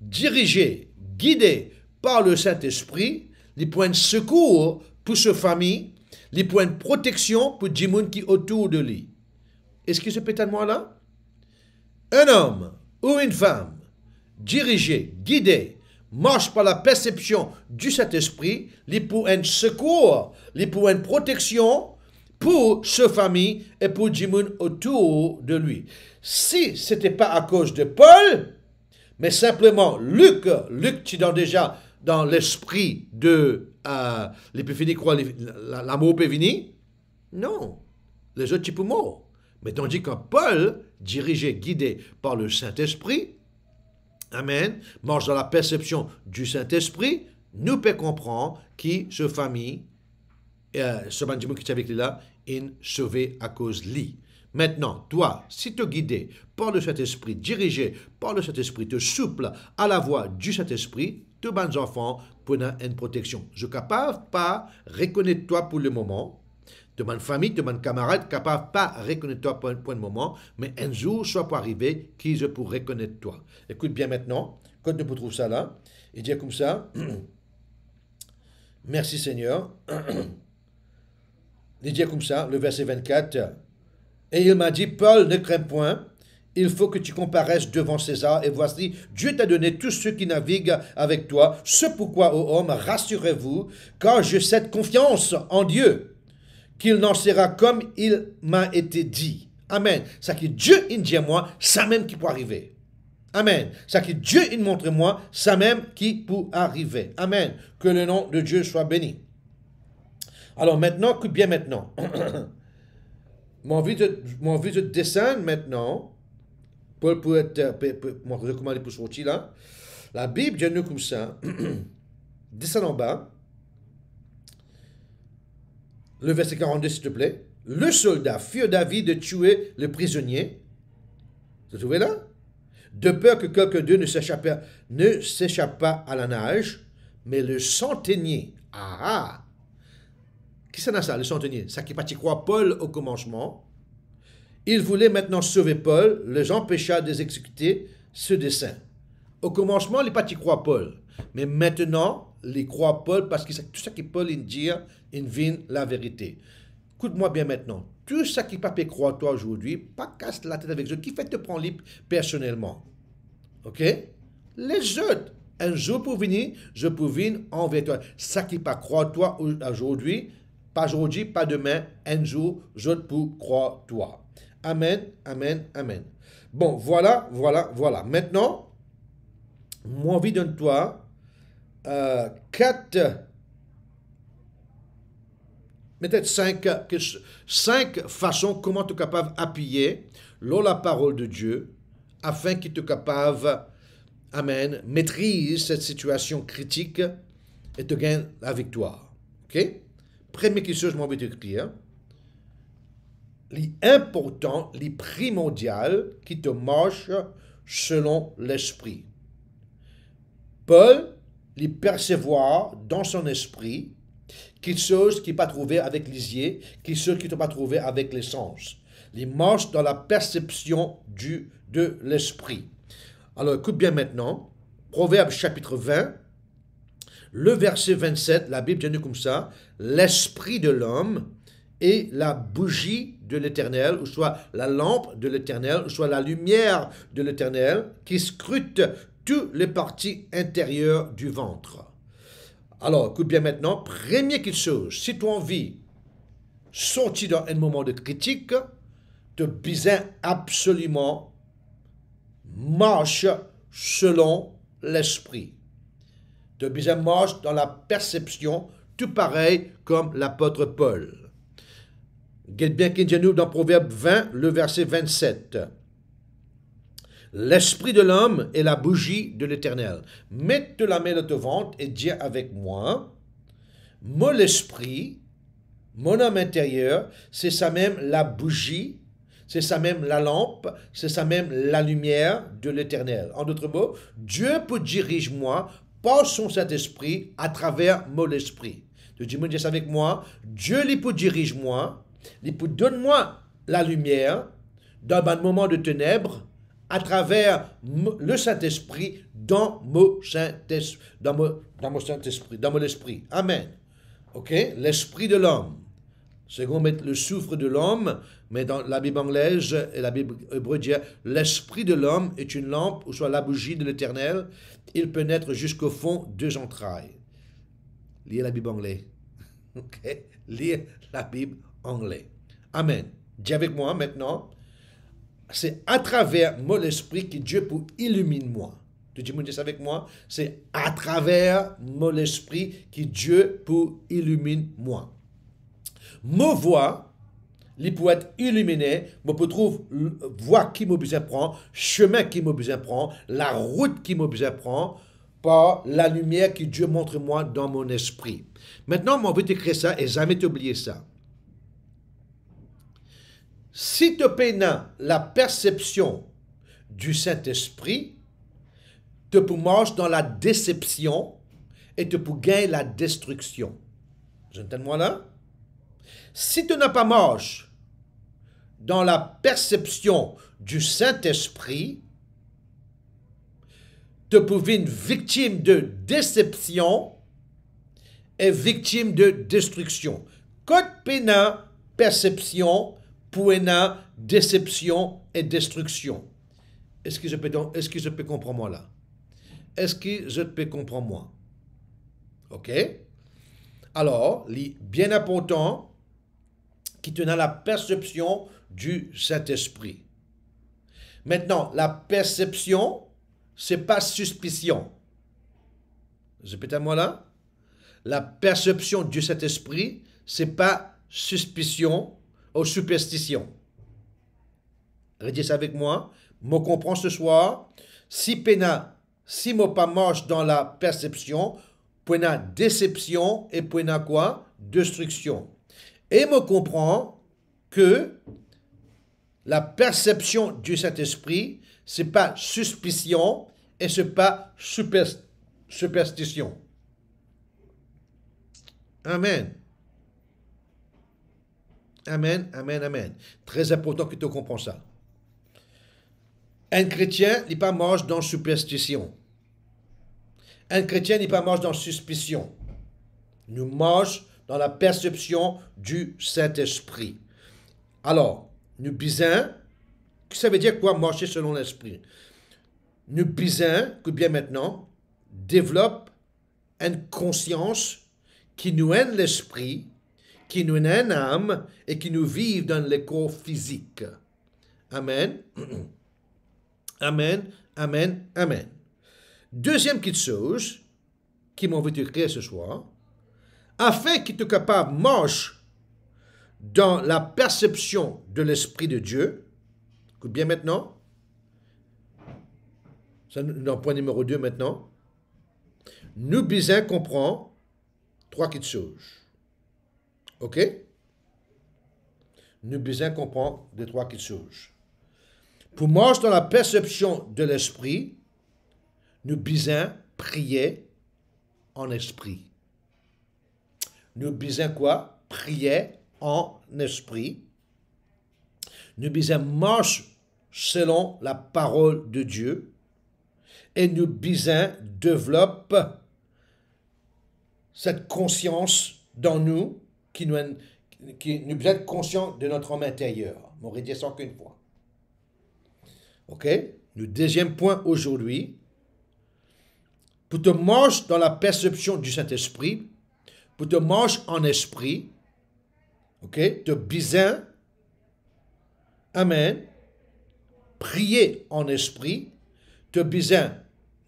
dirigé, guidé par le Saint-Esprit, les points de secours pour sa famille, les points de protection pour gens qui autour de lui. Est-ce que c'est peut-être moi là? Un homme ou une femme dirigé, guidé, marche par la perception du Saint-Esprit, les pour un secours, les pour une protection pour sa famille et pour les autour de lui. Si ce n'était pas à cause de Paul, mais simplement Luc, Luc, tu es déjà dans l'esprit de euh, l'épiphanie, quoi, l'amour peut Non. Les autres, tu peux mort. Mais tandis que Paul, dirigé, guidé par le Saint-Esprit, Amen, marche dans la perception du Saint-Esprit, nous peut comprendre qui, ce famille, euh, ce bandit qui est avec lui là, il sauvé à cause lui. Maintenant, toi, si tu guidé par le Saint-Esprit, dirigé par le Saint-Esprit, tu souple à la voix du Saint-Esprit, tous bons enfants pour une protection. Je ne suis capable pas reconnaître toi pour le moment. De ma famille, de mon camarade, capable pas reconnaître toi pour, le moment, mais un jour, soit pour arriver, qui je pourrais reconnaître toi. Écoute bien maintenant, quand tu peux trouver ça là, il dit comme ça, merci Seigneur. Il dit comme ça, le verset 24, et il m'a dit, Paul, ne crains point, il faut que tu comparaisses devant César, et voici, Dieu t'a donné tous ceux qui naviguent avec toi. Ce pourquoi, ô homme, rassurez-vous, car j'ai cette confiance en Dieu, qu'il n'en sera comme il m'a été dit. Amen. Ça que Dieu, il dit moi, ça même qui peut arriver. Amen. Ça que Dieu, il montre moi, ça même qui peut arriver. Amen. Que le nom de Dieu soit béni. Alors maintenant, écoute bien maintenant? mon envie de, mon de dessin maintenant, pour, pour être, pour, recommander pour sortir là, la Bible dit nous comme ça, descend en bas, le verset 42 s'il te plaît, le soldat fut David de tuer le prisonnier, vous trouvez là? De peur que quelqu'un d'eux ne s'échappe ne s'échappe pas à la nage, mais le centenier, ah, ah. Qui c'est ça, le centenier? Ça qui partit croire Paul au commencement. Il voulait maintenant sauver Paul, les empêcha d'exécuter ce dessein. Au commencement, il partit croire Paul. Mais maintenant, il croit Paul parce que tout ce que Paul dit, il vient la vérité. Écoute-moi bien maintenant. Tout ce qui peut croire toi aujourd'hui, pas casse la tête avec eux. Qui fait te prendre libre personnellement? OK? Les autres, un jour pour venir, je peux venir envers toi. Ça qui pas croire toi aujourd'hui, pas aujourd'hui, pas demain, un jour, je peux croire toi. Amen, amen, amen. Bon, voilà, voilà, voilà. Maintenant, moi, envie de toi euh, quatre, peut-être cinq, cinq façons comment tu es capable d'appuyer la parole de Dieu afin qu'il te capable, amen, maîtrise cette situation critique et te gagne la victoire. OK? Première chose, je m'en vais t'écrire. L'important, les primordial qui te marche selon l'esprit. Paul, les percevoir dans son esprit quelque chose qui n'est pas trouvé avec les yeux, quelque chose qui n'est pas trouvé avec les sens. Il marche dans la perception du, de l'esprit. Alors écoute bien maintenant, Proverbe chapitre 20, le verset 27, la Bible dit comme ça, l'esprit de l'homme est la bougie de l'Éternel, ou soit la lampe de l'Éternel, ou soit la lumière de l'Éternel, qui scrute toutes les parties intérieures du ventre. Alors, écoute bien maintenant, première chose, si tu as envie sortir dans un moment de critique, te besoin absolument marche selon l'esprit de besoin marche dans la perception, tout pareil comme l'apôtre Paul. Dans Proverbe 20, le verset 27. L'esprit de l'homme est la bougie de l'Éternel. Mette la main dans ton ventre et dis avec moi, mon esprit, mon âme intérieure, c'est ça même la bougie, c'est ça même la lampe, c'est ça même la lumière de l'Éternel. En d'autres mots, Dieu peut diriger moi par son Saint-Esprit à travers mon esprit. Tu dis, dis avec moi, Dieu lui peut dirige moi, il peut donne moi la lumière dans un moment de ténèbres à travers le Saint-Esprit dans mon Saint-Esprit, dans mon, Saint-Esprit, dans mon esprit. Amen. OK? L'esprit de l'homme. Second, le souffle de l'homme, mais dans la Bible anglaise et la Bible hébreu dit l'esprit de l'homme est une lampe, ou soit la bougie de l'éternel, il peut naître jusqu'au fond deux entrailles. Lisez la Bible anglaise. OK? Lisez la Bible anglaise. Amen. Dis avec moi maintenant, c'est à travers mon esprit que Dieu peut illuminer moi. Tu dis, dis avec moi, c'est à travers mon esprit que Dieu peut illuminer moi me voix, il peut être illuminé, je peux trouver voie qui me besoin prend, chemin qui me besoin prend, la route qui me besoin prend, par la lumière que Dieu montre moi dans mon esprit. Maintenant, on veut t'écrire ça et jamais t'oublier ça. Si tu peines la perception du Saint-Esprit, tu peux marcher dans la déception et tu peux gagner la destruction. J'entends-moi là? Si tu n'as pas marché dans la perception du Saint-Esprit, tu peux être victime de déception et victime de destruction. Code pena, perception, poena, déception et destruction. Est-ce que je peux, est-ce que je peux comprendre moi là? Est-ce que je peux comprendre moi? OK? Alors, bien important qui tenait la perception du Saint-Esprit. Maintenant, la perception, c'est pas suspicion. Répétez-moi là? La perception du Saint-Esprit, c'est pas suspicion ou superstition. Redites ça avec moi. Me comprends ce soir. Si pena, si mo pas marche dans la perception, pena déception et pena quoi? Destruction. Et me comprend que la perception du Saint-Esprit, c'est pas suspicion et c'est pas superstition. Amen. Amen, amen, amen. Très important que tu comprennes ça. Un chrétien n'est pas mort dans superstition. Un chrétien n'est pas mort dans suspicion. Nous marchons dans la perception du Saint-Esprit. Alors, nous bisons, ça veut dire quoi marcher selon l'Esprit? Nous bisons que bien maintenant développe une conscience qui nous aide l'esprit, qui nous aide l'âme et qui nous vive dans le corps physique. Amen. Amen, amen, amen. Deuxième petite chose qui envie de créer ce soir, afin qu'il soit capable de marcher dans la perception de l'Esprit de Dieu, écoute bien maintenant, c'est le point numéro 2 maintenant, nous besoin comprendre trois petites choses. OK? Nous besoin comprendre les trois petites choses. Pour marcher dans la perception de l'esprit, nous besoin prier en esprit. Nous besoin quoi? Prier en esprit. Nous besoin marcher selon la parole de Dieu. Et nous besoin développer cette conscience dans nous qui nous, qui nous besoin être conscient de notre homme intérieur. On redit ça qu'une fois. OK? Le deuxième point aujourd'hui, pour te marcher dans la perception du Saint-Esprit, pour te marcher en esprit, ok, te besoin, amen, prier en esprit, te besoin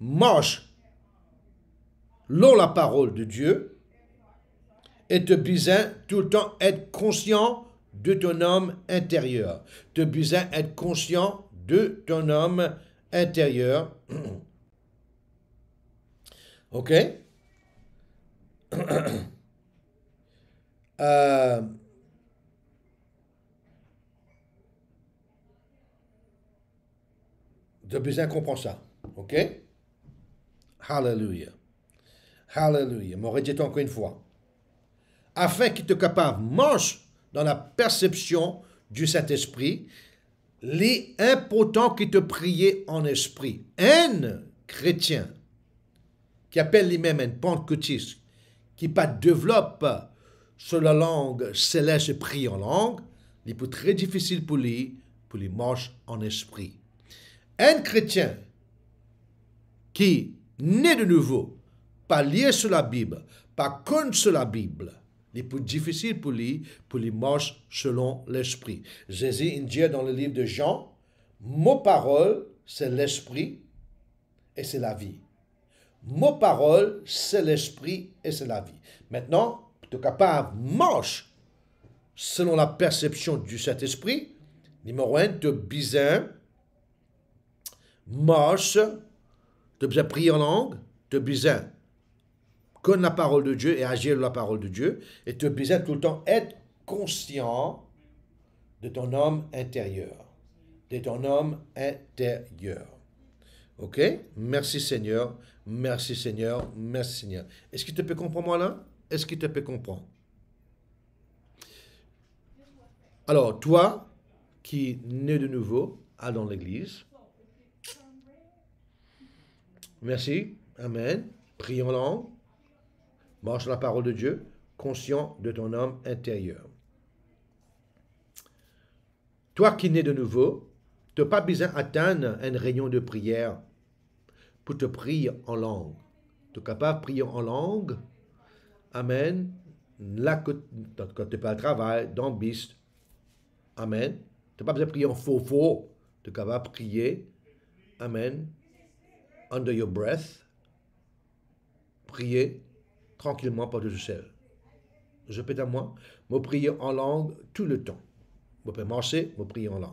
marche l'eau la parole de Dieu, et te besoin tout le temps être conscient de ton homme intérieur. Te besoin être conscient de ton homme intérieur. OK? euh, de besoin comprendre ça. OK? Hallelujah. Hallelujah. Me redis encore une fois. Afin qu'il te capable marche dans la perception du Saint-Esprit, les importants qui te prier en esprit. Un chrétien qui appelle lui-même un pentecôtiste, qui pas développe sur la langue céleste et prie en langue, il est très difficile pour lui, pour lui marcher en esprit. Un chrétien qui, né de nouveau, pas lié sur la Bible, pas connu sur la Bible, il est plus difficile pour lui, pour lui marcher selon l'esprit. Jésus dit dans le livre de Jean, Mon parole, c'est l'esprit et c'est la vie. Mon parole, c'est l'esprit et c'est la vie. Maintenant, tu es capable de marcher selon la perception du Saint-Esprit. Numéro un, tu besoin marche, tu besoin prier en langue, tu connaître la parole de Dieu et agir la parole de Dieu. Et as besoin tout le temps être conscient de ton homme intérieur. De ton homme intérieur. OK? Merci Seigneur. Merci Seigneur. Merci Seigneur. Est-ce qu'il te peut comprendre moi là? Est-ce qu'il te peut comprendre? Alors, toi qui nais de nouveau, à dans l'église. Merci. Amen. Prions en langue. Marche la parole de Dieu, conscient de ton homme intérieur. Toi qui nais de nouveau, tu n'as pas besoin d'atteindre une réunion de prière pour te prier en langue. Tu es capable de prier en langue. Amen. Là, quand tu pas le travail, dans le bist. Amen. Tu n'as pas besoin de prier en faux-faux. Tu es capable de prier. Amen. Under your breath. Prier tranquillement par tout seul. Je peux à moi, me prier en langue tout le temps. Je peux marcher, me prier en langue.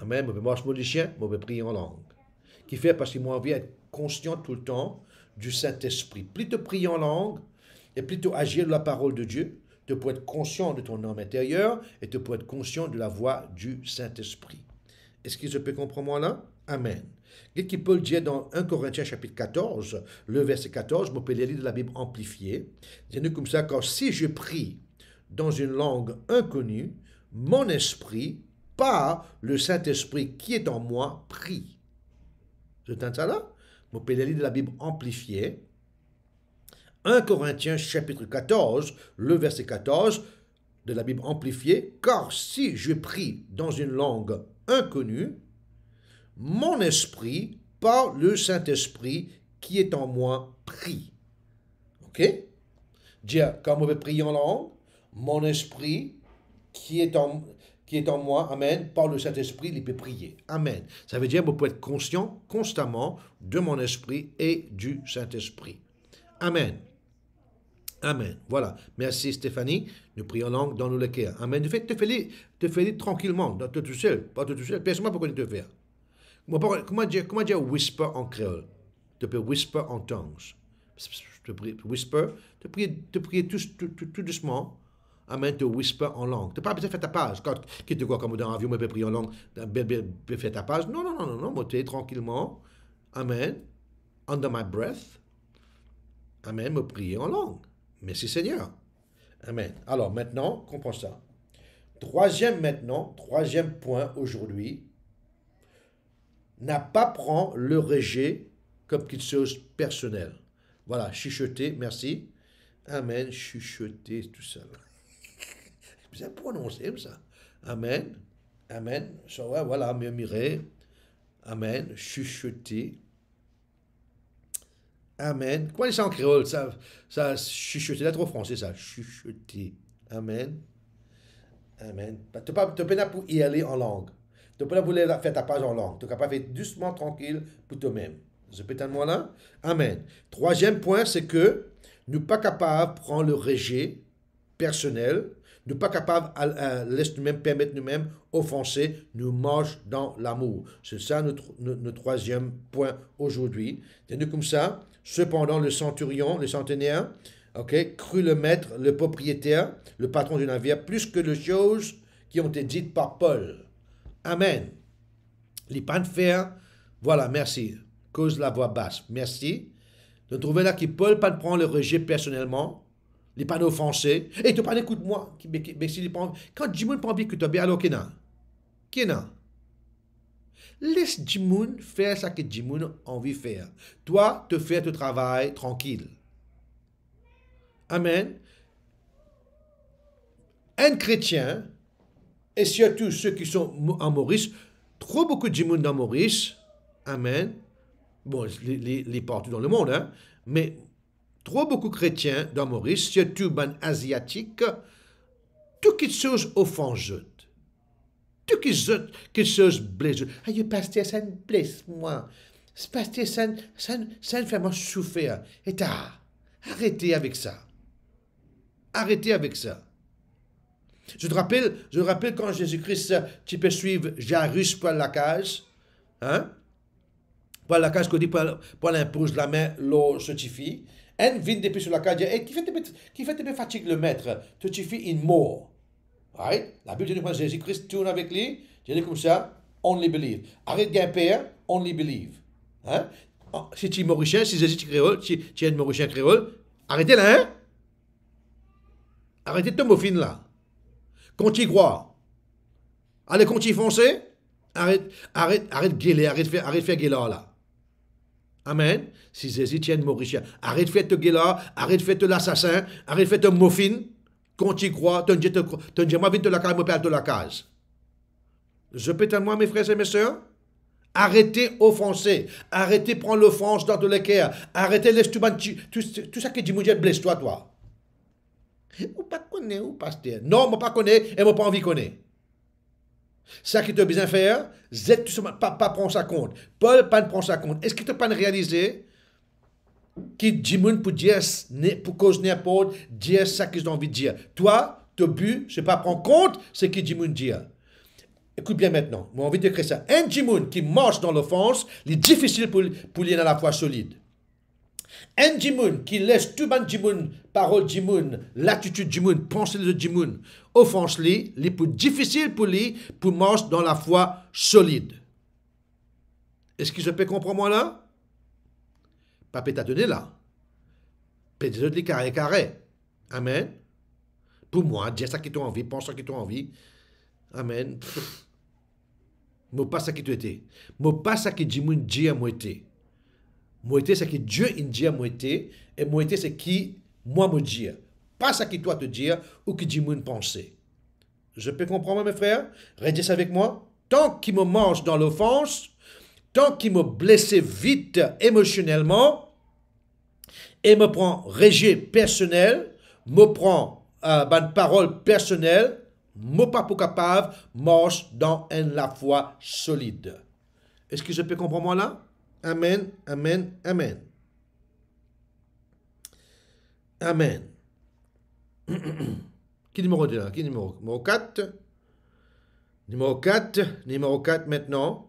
Amen. Je peux marcher mon chien, je peux prier en langue. Qui fait parce que moi envie d'être conscient tout le temps du Saint-Esprit. Plus tu pries en langue, et plus tu agir de la parole de Dieu, tu peux être conscient de ton homme intérieur et tu peux être conscient de la voix du Saint-Esprit. Est-ce que je peux comprendre moi là? Amen. Qu'est-ce qu'il peut dire dans 1 Corinthiens chapitre 14, le verset 14, je peux lire de la Bible amplifiée. C'est comme ça, car si je prie dans une langue inconnue, mon esprit, pas le Saint-Esprit qui est en moi, prie. Vous entendez ça là? Je peux lire de la Bible amplifiée. 1 Corinthiens chapitre 14, le verset 14 de la Bible amplifiée, car si je prie dans une langue inconnue, mon esprit, par le Saint-Esprit qui est en moi, prie. OK? Dire, quand veut prier en langue, mon esprit qui est en, qui est en moi, Amen, par le Saint-Esprit, il peut prier. Amen. Ça veut dire que je peux être conscient constamment de mon esprit et du Saint-Esprit. Amen. Amen. Voilà. Merci Stéphanie. Nous prions en langue dans le cœurs. Amen. Tu fais, te fais, te fais tranquillement, tout seul, pas tout seul. Personne pourquoi tu te fais. Comment dire, comment dire whisper en créole? Tu peux whisper en tongues. Whisper, tu pries, tu pries tout, tout, tout, doucement. Amen, tu whisper en langue. Tu n'as pas besoin de faire ta page. Quand tu te vois comme dans l'avion, tu peux prier en langue, tu faire ta page. Non, non, non, non, non, tu es tranquillement. Amen. Under my breath. Amen, me prier en langue. Merci Seigneur. Amen. Alors maintenant, comprends ça. Troisième maintenant, troisième point aujourd'hui, n'a pas prend le rejet comme quelque chose personnel. Voilà, chuchoter, merci. Amen, chuchoter, tout ça. Vous avez prononcé ça. Amen. Amen. Ouais, voilà, murmurer. Amen. Chuchoter. Amen. Comment est ça en créole? Ça, ça chuchoter. Là, trop français, ça. Chuchoter. Amen. Amen. Tu n'as pas pour y aller en langue. Tu peux pas vouloir faire ta page en langue. Tu es capable de faire doucement, tranquille, pour toi-même. Je peux moi là? Amen. Troisième point, c'est que nous pas capables de prendre le rejet personnel. Nous pas capables de laisser nous-mêmes, permettre nous-mêmes offenser. Nous marche dans l'amour. C'est ça notre, notre, troisième point aujourd'hui. C'est comme ça. Cependant, le centurion, le centenaire, ok, crut le maître, le propriétaire, le patron du navire, plus que les choses qui ont été dites par Paul. Amen. Les de fer, voilà, merci. Cause la voix basse, merci. De trouver là que Paul pas prendre le rejet personnellement, les pas offensés. Et tu pas écoute-moi. Quand Jimoun pas envie que tu bien, alors qu'il Qui Laisse Jimoun faire ce que Jimoun a envie de faire. Toi, te faire ton travail tranquille. Amen. Un chrétien, et surtout ceux qui sont en Maurice, trop beaucoup de gens dans Maurice, Amen, bon, les, les, partout dans le monde, hein, mais trop beaucoup de chrétiens dans Maurice, surtout ben asiatiques, tout qui chose offense. Tout qui chose blesse. Ah, le pasteur, ça me blesse, moi. Ce pasteur, ça, ça, fait moi souffrir. Et ah, arrêtez avec ça. Arrêtez avec ça. Je te rappelle, je rappelle quand Jésus-Christ, tu peux suivre Jarus pour la cage, hein? Pour la cage, dit, pour l'impose la main, l'eau certifie. Un vient depuis sur la cage, et qui fait qui fait te fatigue le maître, te suffit une mort. Right? La Bible dit Jésus-Christ tourne avec lui, je dis comme ça, only believe. Arrête d'un père, only believe. Hein? Oh, si tu es mauricien, si Jésus créole, si tu es mauricien créole, arrêtez là, hein? Arrêtez de te là. Quand tu crois, allez, quand tu foncez, arrête, arrête, arrête de gueuler, arrête de faire, arrête de là. Amen. Si Jésus tient mauricien, arrête de faire te arrête de faire l'assassin, arrête de faire te. Quand tu crois, tu dis, moi, vite de la case, moi, de la case. Je peux moi, mes frères et mes soeurs, Arrêtez offenser. Arrêtez prendre l'offense dans le cœur. Arrêtez les tout, tout ça que dit mon Dieu blesse-toi, toi. Ou pas connaître, ou pasteur. Non, moi pas connaître et moi pas envie de connaître. Ça qui te besoin faire, Z tout pas, pas prendre ça compte. Paul pas prendre ça compte. Est-ce que tu pas réalisé qui dit pour dire, pour cause n'importe, dire ça qu'ils ont envie de dire. Toi, ton but, c'est pas prendre compte ce que dit. Écoute bien maintenant, j'ai envie de créer ça. Un djimoun qui marche dans l'offense, il est difficile pour, pour lui dans la foi solide. Un djimoun qui laisse tout ban djimoun, parole djimoun, l'attitude djimoun, pensée de djimoun, offense lui, il est plus difficile pour lui pour marcher dans la foi solide. Est-ce que je peux comprendre moi là? Pas peut donné là. Peut-être les carré carré. Amen. Pour moi, dire ça qui t'a envie, pense ça qui t'a envie. Amen. Moi pas ça qui tu étais. Moi pas ça qui moi dit à moi été. Moi été c'est que Dieu il dit et moi été c'est qui moi me dire. Pas ça qui toi te dire ou qui dit une pensée. Je peux comprendre mes frères? Restez avec moi. Tant qu'il me mange dans l'offense, tant qu'il me blesse vite émotionnellement et me prend rejet personnel, me prend euh, une parole personnelle, Mo pas pour capable, marche dans la foi solide. Est-ce que je peux comprendre là? Amen, amen, amen. Amen. Qui numéro 2 là? Qui numéro? Numéro 4? Numéro 4, numéro 4 maintenant.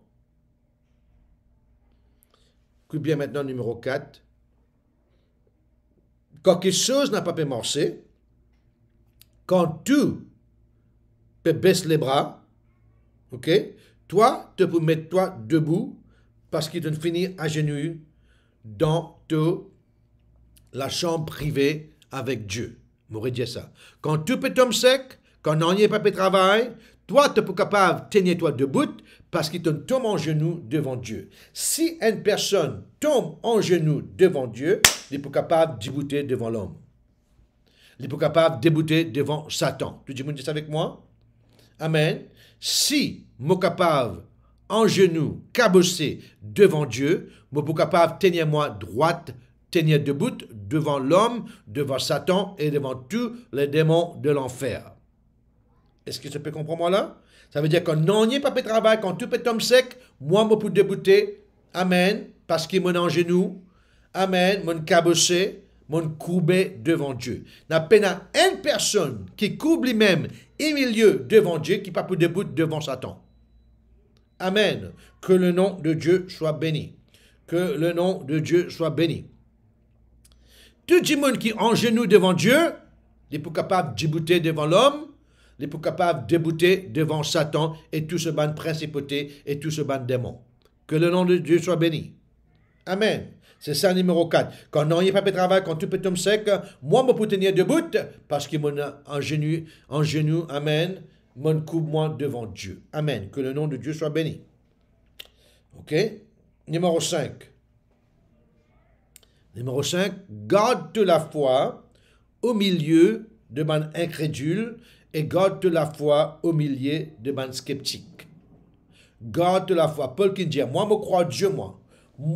Écoute bien maintenant numéro 4. Quand quelque chose n'a pas pu quand tout peux baisser les bras, ok? Toi, tu peux mettre toi debout parce qu'il te finit à genoux dans la chambre privée avec Dieu. M'aurait dit ça. Quand tu peux tomber sec, quand on n'y a pas de travail, toi, tu peux capable de tenir toi debout parce qu'il te tombe en genoux devant Dieu. Si une personne tombe en genoux devant Dieu, il est capable de débouter devant l'homme. Il est capable de débouter devant Satan. Tu dis, ça avec moi? Amen. Si je capable en genoux, cabossé devant Dieu, suis capable de tenir moi droite, tenir debout devant l'homme, devant Satan et devant tous les démons de l'enfer. Est-ce que tu peux comprendre moi là? Ça veut dire que non, pas de travail, quand tout est homme sec, moi, je peux débouter. Amen. Parce qu'il est en genoux. Amen. Mon cabossé, mon courbé devant Dieu. N'a peine une personne qui courbe lui-même et milieu devant Dieu qui pas pour debout devant Satan. Amen. Que le nom de Dieu soit béni. Que le nom de Dieu soit béni. Tout le monde qui en genou devant Dieu, n'est pas capable débouter devant l'homme, n'est pas capable débouter devant Satan et tout ce ban de principauté et tout ce ban de démons. Que le nom de Dieu soit béni. Amen. C'est ça numéro 4. Quand non, il pas de travail, quand tout peut tomber sec, moi, je peux tenir debout parce que mon en genou, en genou, amen, mon coupe moi devant Dieu. Amen. Que le nom de Dieu soit béni. OK? Numéro 5. Numéro 5, garde la foi au milieu de mon incrédule et garde la foi au milieu de mon sceptique. Garde la foi. Paul qui dit, moi, je crois Dieu, moi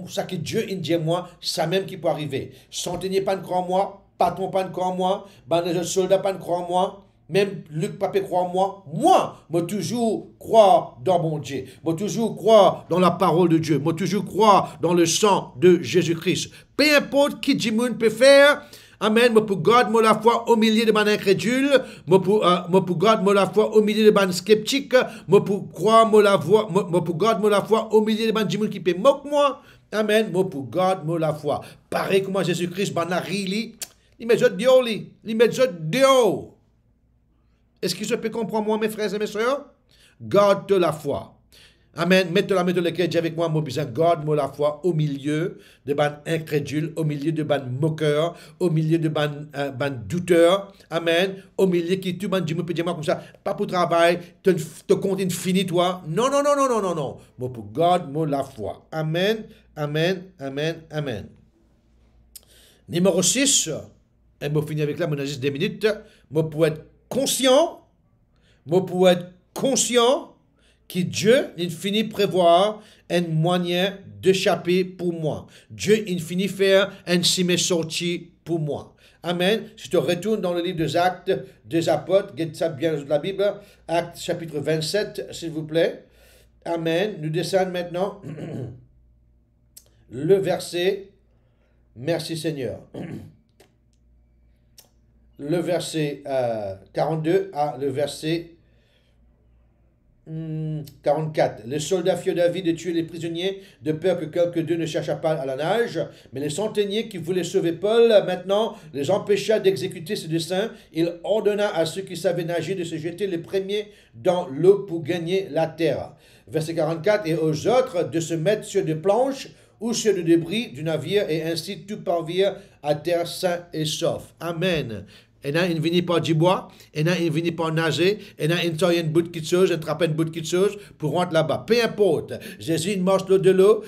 ça que Dieu il dit moi, ça même qui peut arriver. Centenier pas de croire moi, patron pas de croire moi, ben les soldats pas de croire moi, même Luc Papé croit en moi. Moi, moi toujours croire dans mon Dieu. Moi toujours croire dans la parole de Dieu. Moi toujours croire dans le sang de Jésus-Christ. Peu importe qui Dieu peut faire, Amen. Moi pour garder la foi au milieu de mon incrédule. Moi pour, euh, garder moi la foi au milieu de mon sceptique. Moi pour croire la foi, moi, pour garder la foi au milieu de mon qui peut moque moi. Amen. Moi pour moi la foi. Pareil comme Jésus-Christ, ben la rili. Il met Dieu, il met Dieu. Est-ce que je peux comprendre moi, mes frères et mes soeurs? Garde la foi. Amen. Mettez la main dans lequel avec moi, moi, besoin garde moi la foi au milieu de ban incrédules, au milieu de ban moqueurs, au milieu de ban, euh, douteurs. Amen. Au milieu qui tu ban dit moi comme ça, pas pour travail, te, te compte fini toi. Non, non, non, non, non, non, non. Moi pour garde moi la foi. Amen. Amen. Amen. Amen. Numéro 6, et moi finis avec là, mon juste des minutes. Moi pour être conscient, moi pour être conscient que Dieu, il finit prévoir un moyen d'échapper pour moi. Dieu, il finit faire un cime sorti pour moi. Amen. Si tu retournes dans le livre des Actes des Apôtres, get ça bien de la Bible, Actes chapitre 27, s'il vous plaît. Amen. Nous descendons maintenant le verset. Merci Seigneur. Le verset 42 euh, à le verset 44. Les soldats firent David de tuer les prisonniers de peur que quelques d'eux ne cherchât pas à la nage. Mais les centeniers qui voulaient sauver Paul, maintenant, les empêcha d'exécuter ce dessein. Il ordonna à ceux qui savaient nager de se jeter les premiers dans l'eau pour gagner la terre. Verset 44. Et aux autres de se mettre sur des planches ou sur le débris du navire et ainsi tout parvient à terre sain et sauf. Amen. Et là, il vient pas du bois, et là, il vient pas nager, et là, il sort une bout de chose, il trappe une bout de chose pour rentrer là-bas. Peu importe. Jésus, il marche l'eau de l'eau,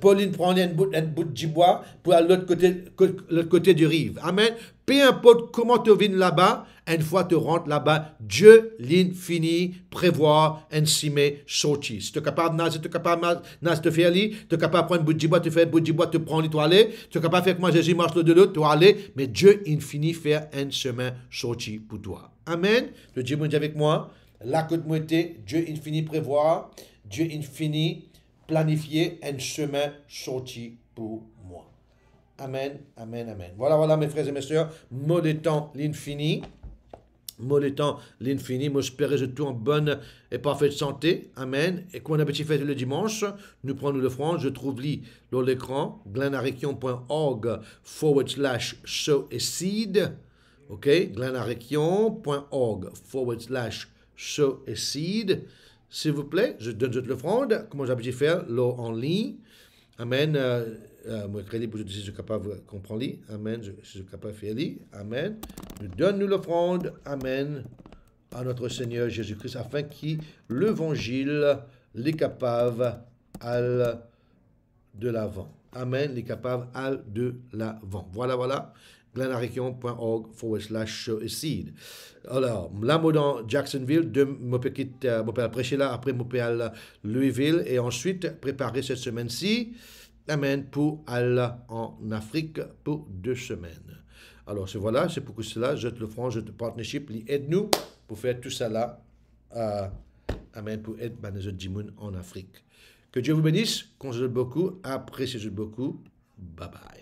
Pauline prend une bout, une de bois pour aller l'autre côté, l'autre côté du rive. Amen. Peu importe comment tu viens là-bas, une fois tu rentres là-bas, Dieu, l'infini, prévoit un cime sorti. Si tu es capable de tu es capable de nager, tu tu es capable de prendre bois, tu fais bois, tu prends tu aller, tu es capable de faire comme Jésus marche de l'autre, tu aller, mais Dieu, infini, fait un chemin sorti pour toi. Amen. Le Dieu dit avec moi, la côte moitié, Dieu infini prévoir, Dieu infini planifier un chemin sorti pour Amen, amen, amen. Voilà, voilà, mes frères et mes sœurs, temps, l'infini. Temps, l'infini. Moi, j'espère que tout en bonne et parfaite santé. Amen. Et qu'on a petit fait le dimanche, nous prenons le franc. Je trouve lit dans l'écran, glenarikion.org forward slash show et seed. OK? glenarikion.org forward slash show et seed. S'il vous plaît, je donne le franc. Comment j'ai de faire? L'eau en ligne. Amen. Euh, je suis capable de comprendre. Amen. Je suis capable de faire. Amen. Nous donne-nous l'offrande. Amen. À notre Seigneur Jésus-Christ, afin que l'évangile les capable de l'avant. Amen. Les capable à de l'avant. Voilà, voilà. forward slash seed. Alors, là, dans Jacksonville, de, mon euh, prêcher là, après, mon Louisville, et ensuite, préparer cette semaine-ci. Amen, pour aller en Afrique pour deux semaines. Alors, c'est voilà, c'est pour cela, je te le franc, je te partnership, aide-nous pour faire tout là. Euh, amen, pour aider les Jimoun en Afrique. Que Dieu vous bénisse, qu'on se beaucoup, appréciez beaucoup. Bye bye.